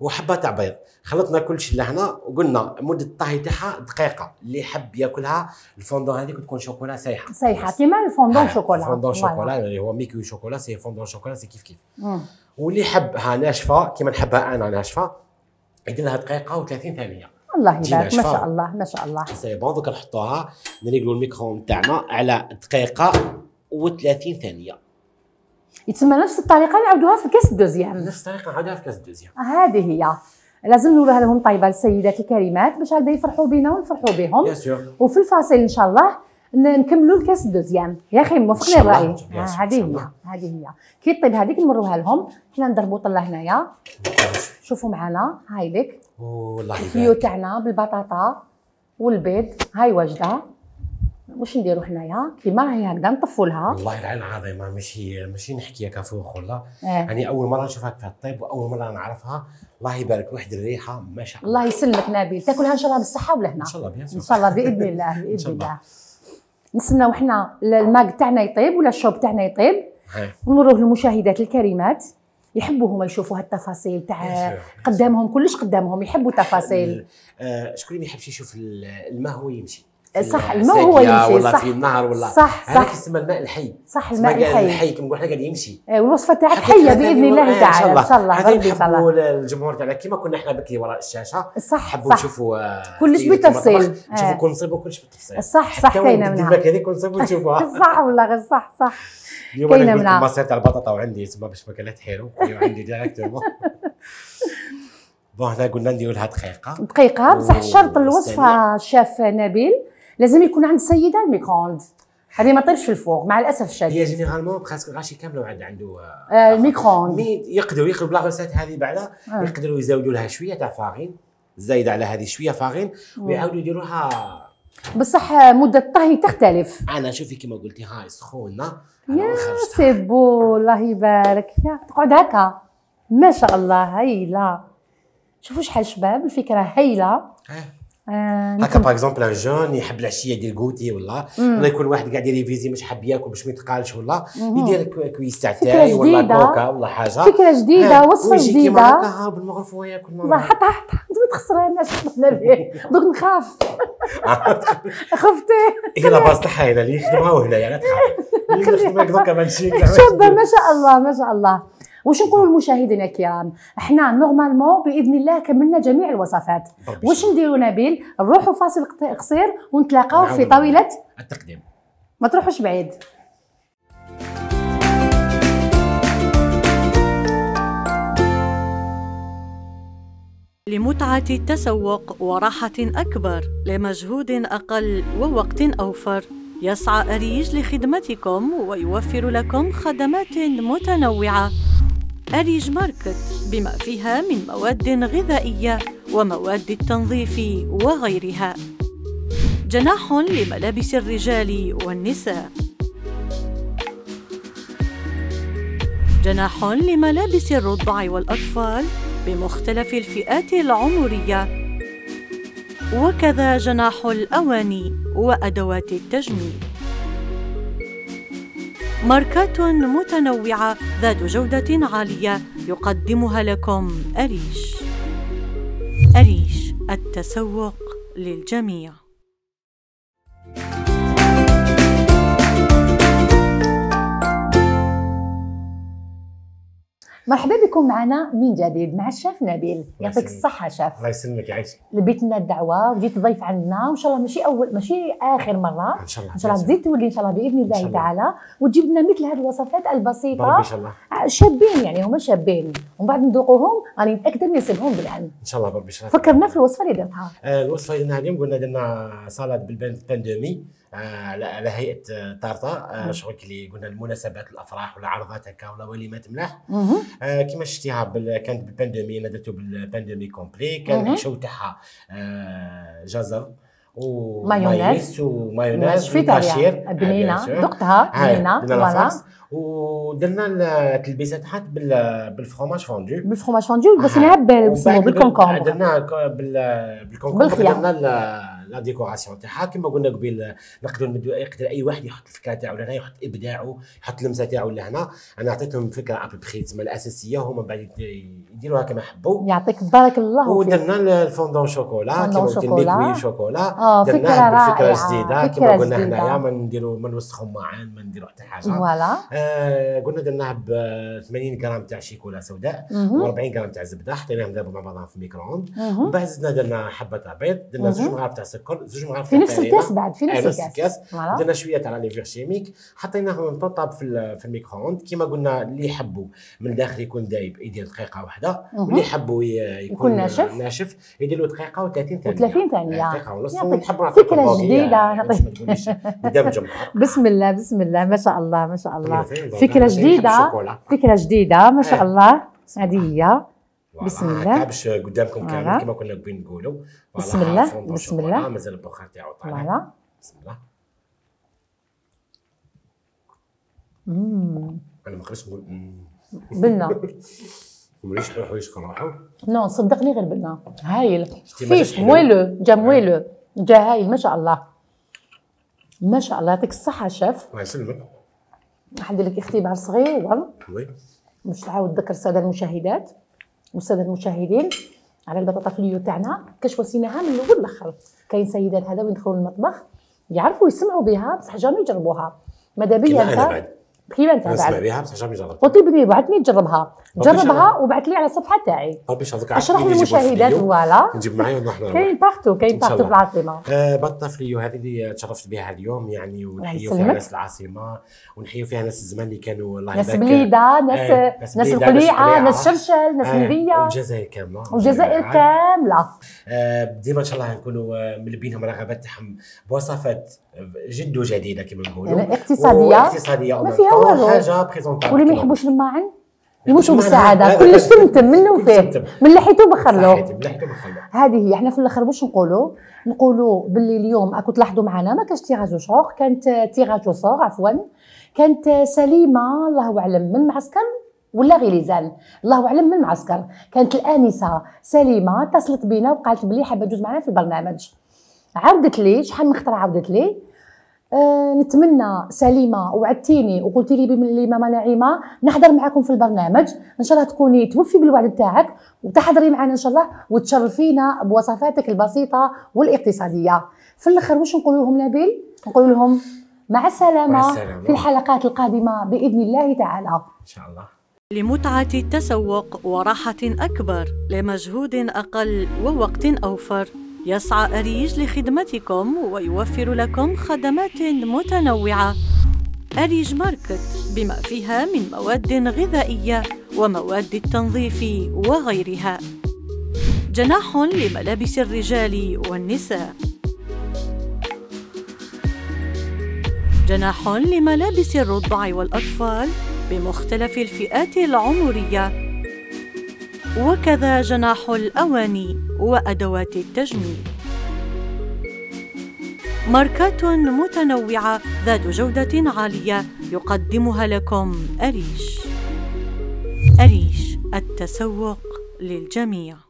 [SPEAKER 3] وحبة تاع بيض خلطنا كل شيء لهنا وقلنا مدة الطهي تاعها دقيقة اللي يحب ياكلها الفوندون هذيك تكون شوكولا سايحة
[SPEAKER 2] صيحه كيما الفوندون
[SPEAKER 3] آه،
[SPEAKER 2] chocolat
[SPEAKER 3] fondant
[SPEAKER 2] voilà.
[SPEAKER 3] chocolat اللي هو mi-cuit chocolat c'est fondant chocolat c'est كيف كيف. واللي يحبها ناشفة كيما نحبها أنا ناشفة يدير لها دقيقة و30 ثانية
[SPEAKER 2] الله يبارك. ما. شاء الله ما شاء الله.
[SPEAKER 3] c'est bon دوك نحطوها نريقلوا الميكرو نتاعنا على دقيقة و30 ثانية.
[SPEAKER 2] يتسمى نفس الطريقة نعاودوها في الكاس ال deuxième.
[SPEAKER 3] نفس الطريقة نعاودها في كاس deuxième
[SPEAKER 2] هذه هي. لازم نقولها لهم طيبة للسيدات الكريمات باش هكذا يفرحوا بينا ونفرحوا بهم. وفي الفاصل إن شاء الله نكملوا الكاس ال deuxième. يا أخي موافقني.
[SPEAKER 3] الرأي.
[SPEAKER 2] آه، هذه هي. هذه هي. كي طيب هذيك نمروها لهم. حنا نضربوا طلة هنايا. شوفوا معنا. هاي لك
[SPEAKER 3] والله
[SPEAKER 2] الفيو تاعنا بالبطاطا والبيض هاي واجده واش نديروا هنايا كيما راهي هكذا نطفوا لها.
[SPEAKER 3] والله العين عظيمة ماشي ماشي نحكي كفوخ ولا
[SPEAKER 2] آه.
[SPEAKER 3] يعني أول مرة نشوفها في الطيب وأول مرة نعرفها. الله يبارك واحد الريحة ما شاء الله.
[SPEAKER 2] الله يسلمك نبيل. تاكلها إن شاء الله بالصحة ولهنا
[SPEAKER 3] إن شاء الله بيان إن
[SPEAKER 2] شاء الله بإذن (laughs) الله
[SPEAKER 3] بإذن الله.
[SPEAKER 2] نستناو حنا الماء تاعنا يطيب ولا الشوب تاعنا يطيب.
[SPEAKER 3] هاي
[SPEAKER 2] ونروح للمشاهدات الكريمات. يحبوا هما يشوفوا هالتفاصيل تاع قدامهم كلش قدامهم يحبوا تفاصيل
[SPEAKER 3] آه، شكون اللي ما يحبش يشوف ال- الماء هو يمشي.
[SPEAKER 2] صح، الماء هو يمشي،
[SPEAKER 3] ولا
[SPEAKER 2] صح.
[SPEAKER 3] في النهر ولا
[SPEAKER 2] صح،
[SPEAKER 3] هذاك
[SPEAKER 2] صح.
[SPEAKER 3] يسمى الماء الحي.
[SPEAKER 2] صح الماء الحي.
[SPEAKER 3] الحي كما نقول إحنا قاعد يمشي.
[SPEAKER 2] آه، والوصفة تاعك حية
[SPEAKER 3] بإذن
[SPEAKER 2] الله
[SPEAKER 3] مرة-
[SPEAKER 2] تعالى. إن شاء الله ان شاء
[SPEAKER 3] نحبوا
[SPEAKER 2] الله
[SPEAKER 3] الجمهور تاعنا. كيما كنا إحنا بكري وراء الشاشة.
[SPEAKER 2] صح
[SPEAKER 3] نحبوا
[SPEAKER 2] صح.
[SPEAKER 3] نشوفوا آه،
[SPEAKER 2] كلش بالتفصيل.
[SPEAKER 3] نشوفوا
[SPEAKER 2] آه.
[SPEAKER 3] كل نصيبوا كلش بالتفصيل.
[SPEAKER 2] صح صح
[SPEAKER 3] كاينة
[SPEAKER 2] منها.
[SPEAKER 3] هذيك نصيبوا نشوفوها (laughs)
[SPEAKER 2] صح ولا غير؟ صح صح.
[SPEAKER 3] اليوم أنا
[SPEAKER 2] منها.
[SPEAKER 3] لكم مصير تاع البطاطا وعندي تسمى باش ما كانت تحيروا اليوم عندي ديريكتومون بون هنا قلنا نديروا لها دقيقة.
[SPEAKER 2] دقيقة بصح شرط. الوصفة الشاف نبيل. لازم يكون عند السيده الميكروند هذه ما طيبش في الفوق مع الأسف
[SPEAKER 3] هي
[SPEAKER 2] الشديد
[SPEAKER 3] جينيرالمون براسك غاشي كاملة وعند عنده آه،
[SPEAKER 2] آه، الميكروند
[SPEAKER 3] مي يقدروا يقدروا بلاغوسات هذه بعدا
[SPEAKER 2] آه.
[SPEAKER 3] يقدروا يزودوا لها شوية تاع فارين زايد على هذه شوية فارين ويعاودوا يديروها.
[SPEAKER 2] بصح آه، مدة الطهي تختلف.
[SPEAKER 3] أنا شوفي كما قلتي هاي سخونة.
[SPEAKER 2] يا
[SPEAKER 3] أنا.
[SPEAKER 2] سي بو الله يبارك. يا تقعد هكا. ما شاء الله هايلة. شوفوا شحال شباب
[SPEAKER 3] آه.
[SPEAKER 2] آه
[SPEAKER 3] هكا
[SPEAKER 2] نكون-
[SPEAKER 3] باغ اكزومبل ان جون يحب العشية يدير كوتي ولا. ولا يكون واحد قاعد يريفيزي مش حاب ياكل باش ما يتقالش ولا. يدير كو- كويس تاع تاي ولا. كوكا ولا
[SPEAKER 2] حاجة فكرة
[SPEAKER 3] جديدة
[SPEAKER 2] وصفة
[SPEAKER 3] ويجي كيما
[SPEAKER 2] جديدة
[SPEAKER 3] هكا ها بالمغرف وهو ياكل
[SPEAKER 2] الله
[SPEAKER 3] معاه.
[SPEAKER 2] حتى حتى انت ما تخسريناش نبي دوك نخاف (laughs) خفتي
[SPEAKER 3] هي لا باز تاعها هنا اللي يخدمها وهنا يعني تخاف اللي (laughs) يخدمها دوكا ما نمشي
[SPEAKER 2] شابه ما شاء الله ما شاء الله واش نقولوا للمشاهدين الكرام إحنا نورمالمون بإذن الله كملنا جميع الوصفات. واش نديروا نبيل؟ نروحوا فاصل قصير ونتلاقاو في. طاولة
[SPEAKER 3] التقديم.
[SPEAKER 2] ما تروحوش بعيد.
[SPEAKER 1] لمتعة التسوق وراحة أكبر لمجهود أقل ووقت أوفر. يسعى أريج لخدمتكم ويوفر لكم خدمات متنوعة. أريج ماركت بما فيها من مواد غذائية ومواد التنظيف وغيرها. جناح لملابس الرجال والنساء. جناح لملابس الرضع والأطفال بمختلف الفئات العمرية. وكذا جناح الأواني وأدوات التجميل. ماركات متنوعة ذات جودة عالية يقدمها لكم أريش. أريش التسوق للجميع.
[SPEAKER 2] مرحبا بكم معنا من جديد مع الشيف نبيل. يعطيك. الصحة شيف.
[SPEAKER 3] الله يسلمك يعيشك
[SPEAKER 2] لبيت لنا الدعوة وجيت ضيف عندنا وإن شاء الله ماشي اول ماشي آخر مرة.
[SPEAKER 3] إن شاء الله
[SPEAKER 2] إن شاء الله تزيد تولي إن شاء الله
[SPEAKER 3] بإذن
[SPEAKER 2] الله
[SPEAKER 3] الله.
[SPEAKER 2] تعالى. وتجيب لنا مثل هذه الوصفات البسيطة.
[SPEAKER 3] إن شاء الله.
[SPEAKER 2] شابين يعني هما شابين. ومن بعد ندوقوهم راني متاكده انه يصيبهم بالعلم.
[SPEAKER 3] إن شاء الله بربي إن شاء الله.
[SPEAKER 2] فكرنا في الوصفة اللي درتها.
[SPEAKER 3] آه، الوصفة اللي درناها اليوم قلنا درنا سلطه بالبان بان دومي آه، على على هيئة آه، طارطه آه، شغل اللي قلنا المناسبات الأفراح ولا عرضات هكا ولا وليمات ملاح. آه، كيما شفتيها. كانت بال pain de mie أنا درتو بال pain de mie complet كان
[SPEAKER 2] مهم.
[SPEAKER 3] الحشو تاعها آه، جزر و
[SPEAKER 2] مايونيز.
[SPEAKER 3] مايونيز ومايونيز
[SPEAKER 2] في
[SPEAKER 3] آه،
[SPEAKER 2] بنينة
[SPEAKER 3] هاي، بنينة
[SPEAKER 2] فوالا
[SPEAKER 3] ودرنا التلبيسه تاعها بال... بال fromage
[SPEAKER 2] fondu بال fromage fondu لبسناها بال saumon بال concombre
[SPEAKER 3] درنا بال بال concombre
[SPEAKER 2] بالخيار.
[SPEAKER 3] درنا la- décoration تاعها كما قلنا قبيل نقدروا نمدوا يقدر أي واحد يحط الفكرة تاعو لهنا يحط إبداعه يحط اللمسه تاعو لهنا أنا عطيتهم فكرة à peu près تسمى الأساسية هما بعد يديروها كما حبوا
[SPEAKER 2] يعطيك بارك الله فيك
[SPEAKER 3] ودرنا ال fondant
[SPEAKER 2] chocolat
[SPEAKER 3] كما قلت. ال mi-cuit
[SPEAKER 2] chocolat فكرة
[SPEAKER 3] درناه
[SPEAKER 2] بالفكرة
[SPEAKER 3] رائعة
[SPEAKER 2] جديدة
[SPEAKER 3] كما قلنا. هنايا ما نديروا ما نوسخوا معان ما نديروا حتى حاجة
[SPEAKER 2] voilà
[SPEAKER 3] آه قلنا درناه ب 80 غرام تاع شيكولا سوداء
[SPEAKER 2] مهم.
[SPEAKER 3] و40 غرام تاع زبدة حطيناهم دابا مع بعضهم في ال
[SPEAKER 2] micro-ondes.
[SPEAKER 3] ومن بعد زدنا درنا حبة تاع بيض درنا زوج. مغارف تاع سكر زوج مغارف
[SPEAKER 2] في نفس. الكاس بعد في نفس الكاس.
[SPEAKER 3] درنا شوية تاع levure chimique حطيناهم طوطاب في في ال micro-ondes كيما قلنا اللي يحبوا من الداخل يكون دايب يدير دقيقة
[SPEAKER 2] واحدة.
[SPEAKER 3] واللي يحبوا يكون,
[SPEAKER 2] ناشف.
[SPEAKER 3] ناشف يديروا دقيقة و30 ثانية.
[SPEAKER 2] و30 ثانية.
[SPEAKER 3] دقيقة ونص ونحب تقوليش. قدام الجمهور (laughs)
[SPEAKER 2] بسم الله بسم الله. ما شاء الله ما شاء الله. فكرة
[SPEAKER 3] مثلاً يحب
[SPEAKER 2] جديدة.
[SPEAKER 3] الشوكولا.
[SPEAKER 2] فكرة جديدة. ما شاء. الله. هذه هي بسم الله.
[SPEAKER 3] باش قدامكم. كامل كما كنا قبل نقولوا. voilà،
[SPEAKER 2] بسم الله، بسم الله.
[SPEAKER 3] مازال البخار تاعو طالع.
[SPEAKER 2] voilà.
[SPEAKER 3] بسم الله.
[SPEAKER 2] مم.
[SPEAKER 3] أنا ما نقدرش نقول.
[SPEAKER 2] بلنا. (laughs)
[SPEAKER 3] مليش روحوا يشكر روحوا
[SPEAKER 2] نو صدقني غير بلنا. هايل. فيش؟ مويلو جا مويلو. جا هايل ما شاء الله. ما شاء الله. يعطيك الصحة شيف.
[SPEAKER 3] الله يسلمك.
[SPEAKER 2] ندير لك اختبار صغير.
[SPEAKER 3] وي.
[SPEAKER 2] باش تعاود تذكر السادة المشاهدات. والساده المشاهدين على البطاطا فليو تاعنا. كاش وسيناها من الأول للاخر كاين سيدات هذا وين يدخلوا المطبخ يعرفوا يسمعوا بها بصح جامي يجربوها. ماذا بيا انت كيما انت
[SPEAKER 3] نسمع
[SPEAKER 2] بعد
[SPEAKER 3] بها بصح جامي جربت
[SPEAKER 2] قلت لي بني بعثني تجربها
[SPEAKER 3] ربي
[SPEAKER 2] جربها. وبعث لي على الصفحه تاعي
[SPEAKER 3] ربي يشرفك أشرح
[SPEAKER 2] للمشاهدات فوالا.
[SPEAKER 3] نجيب معايا ونروح نروح
[SPEAKER 2] كاين بارتو كاين بارتو في
[SPEAKER 3] الله.
[SPEAKER 2] العاصمة.
[SPEAKER 3] آه، بطة فريو هذه اللي تشرفت بها اليوم يعني ونحيوا فيها. ناس العاصمة ونحيوا فيها ناس الزمان اللي كانوا والله
[SPEAKER 2] ناس
[SPEAKER 3] يبارك-
[SPEAKER 2] بليده ناس
[SPEAKER 3] آه، ناس
[SPEAKER 2] ناس
[SPEAKER 3] القليعة. ناس
[SPEAKER 2] شرشل ناس
[SPEAKER 3] آه،
[SPEAKER 2] نديه
[SPEAKER 3] والجزائر كاملة.
[SPEAKER 2] والجزائر. كاملة.
[SPEAKER 3] آه، ديما إن شاء الله نكونوا ملبينهم رغبات تاعهم بوصفات جد وجديده كما نقولوا
[SPEAKER 2] يعني اقتصادية.
[SPEAKER 3] واقتصاديه
[SPEAKER 2] ما فيها والو.
[SPEAKER 3] حاجة بريزونتابل
[SPEAKER 2] واللي ما يحبوش الماعن. يموتوا
[SPEAKER 3] بالسعادة.
[SPEAKER 2] كلش تمتم منه
[SPEAKER 3] كلش
[SPEAKER 2] فيه
[SPEAKER 3] تمتم.
[SPEAKER 2] من لحيته بخر له
[SPEAKER 3] بخلو.
[SPEAKER 2] هذه هي إحنا في الآخر واش نقولوا نقولوا باللي اليوم أكو تلاحظوا معنا ما كانش تيراج وشوخ كانت تيراج وصور عفوا كانت سليمة الله أعلم من معسكر ولا غليزان الله أعلم من معسكر كانت الآنسة سليمة اتصلت بينا وقالت بلي حابة تجوز معنا في البرنامج عاودت لي شحال من خطرة عاودت لي؟ أه نتمنى سليمة وعدتيني وقلتي لي بلي ماما نعيمة نحضر معكم في البرنامج. إن شاء الله تكوني توفي بالوعد تاعك وتحضري معنا إن شاء الله وتشرفينا بوصفاتك البسيطة والاقتصادية. في الآخر واش نقول لهم نبيل؟ نقول لهم مع السلامة
[SPEAKER 3] مع السلامة.
[SPEAKER 2] في الحلقات القادمة بإذن الله تعالى.
[SPEAKER 3] إن شاء الله.
[SPEAKER 1] لمتعة التسوق وراحة أكبر لمجهود أقل ووقت أوفر. يسعى أريج لخدمتكم ويوفر لكم خدمات متنوعة. أريج ماركت بما فيها من مواد غذائية ومواد التنظيف وغيرها. جناح لملابس الرجال والنساء. جناح لملابس الرضع والأطفال بمختلف الفئات العمرية. وكذا جناح الأواني وأدوات التجميل. ماركات متنوعة ذات جودة عالية يقدمها لكم أريش. أريش التسوق للجميع.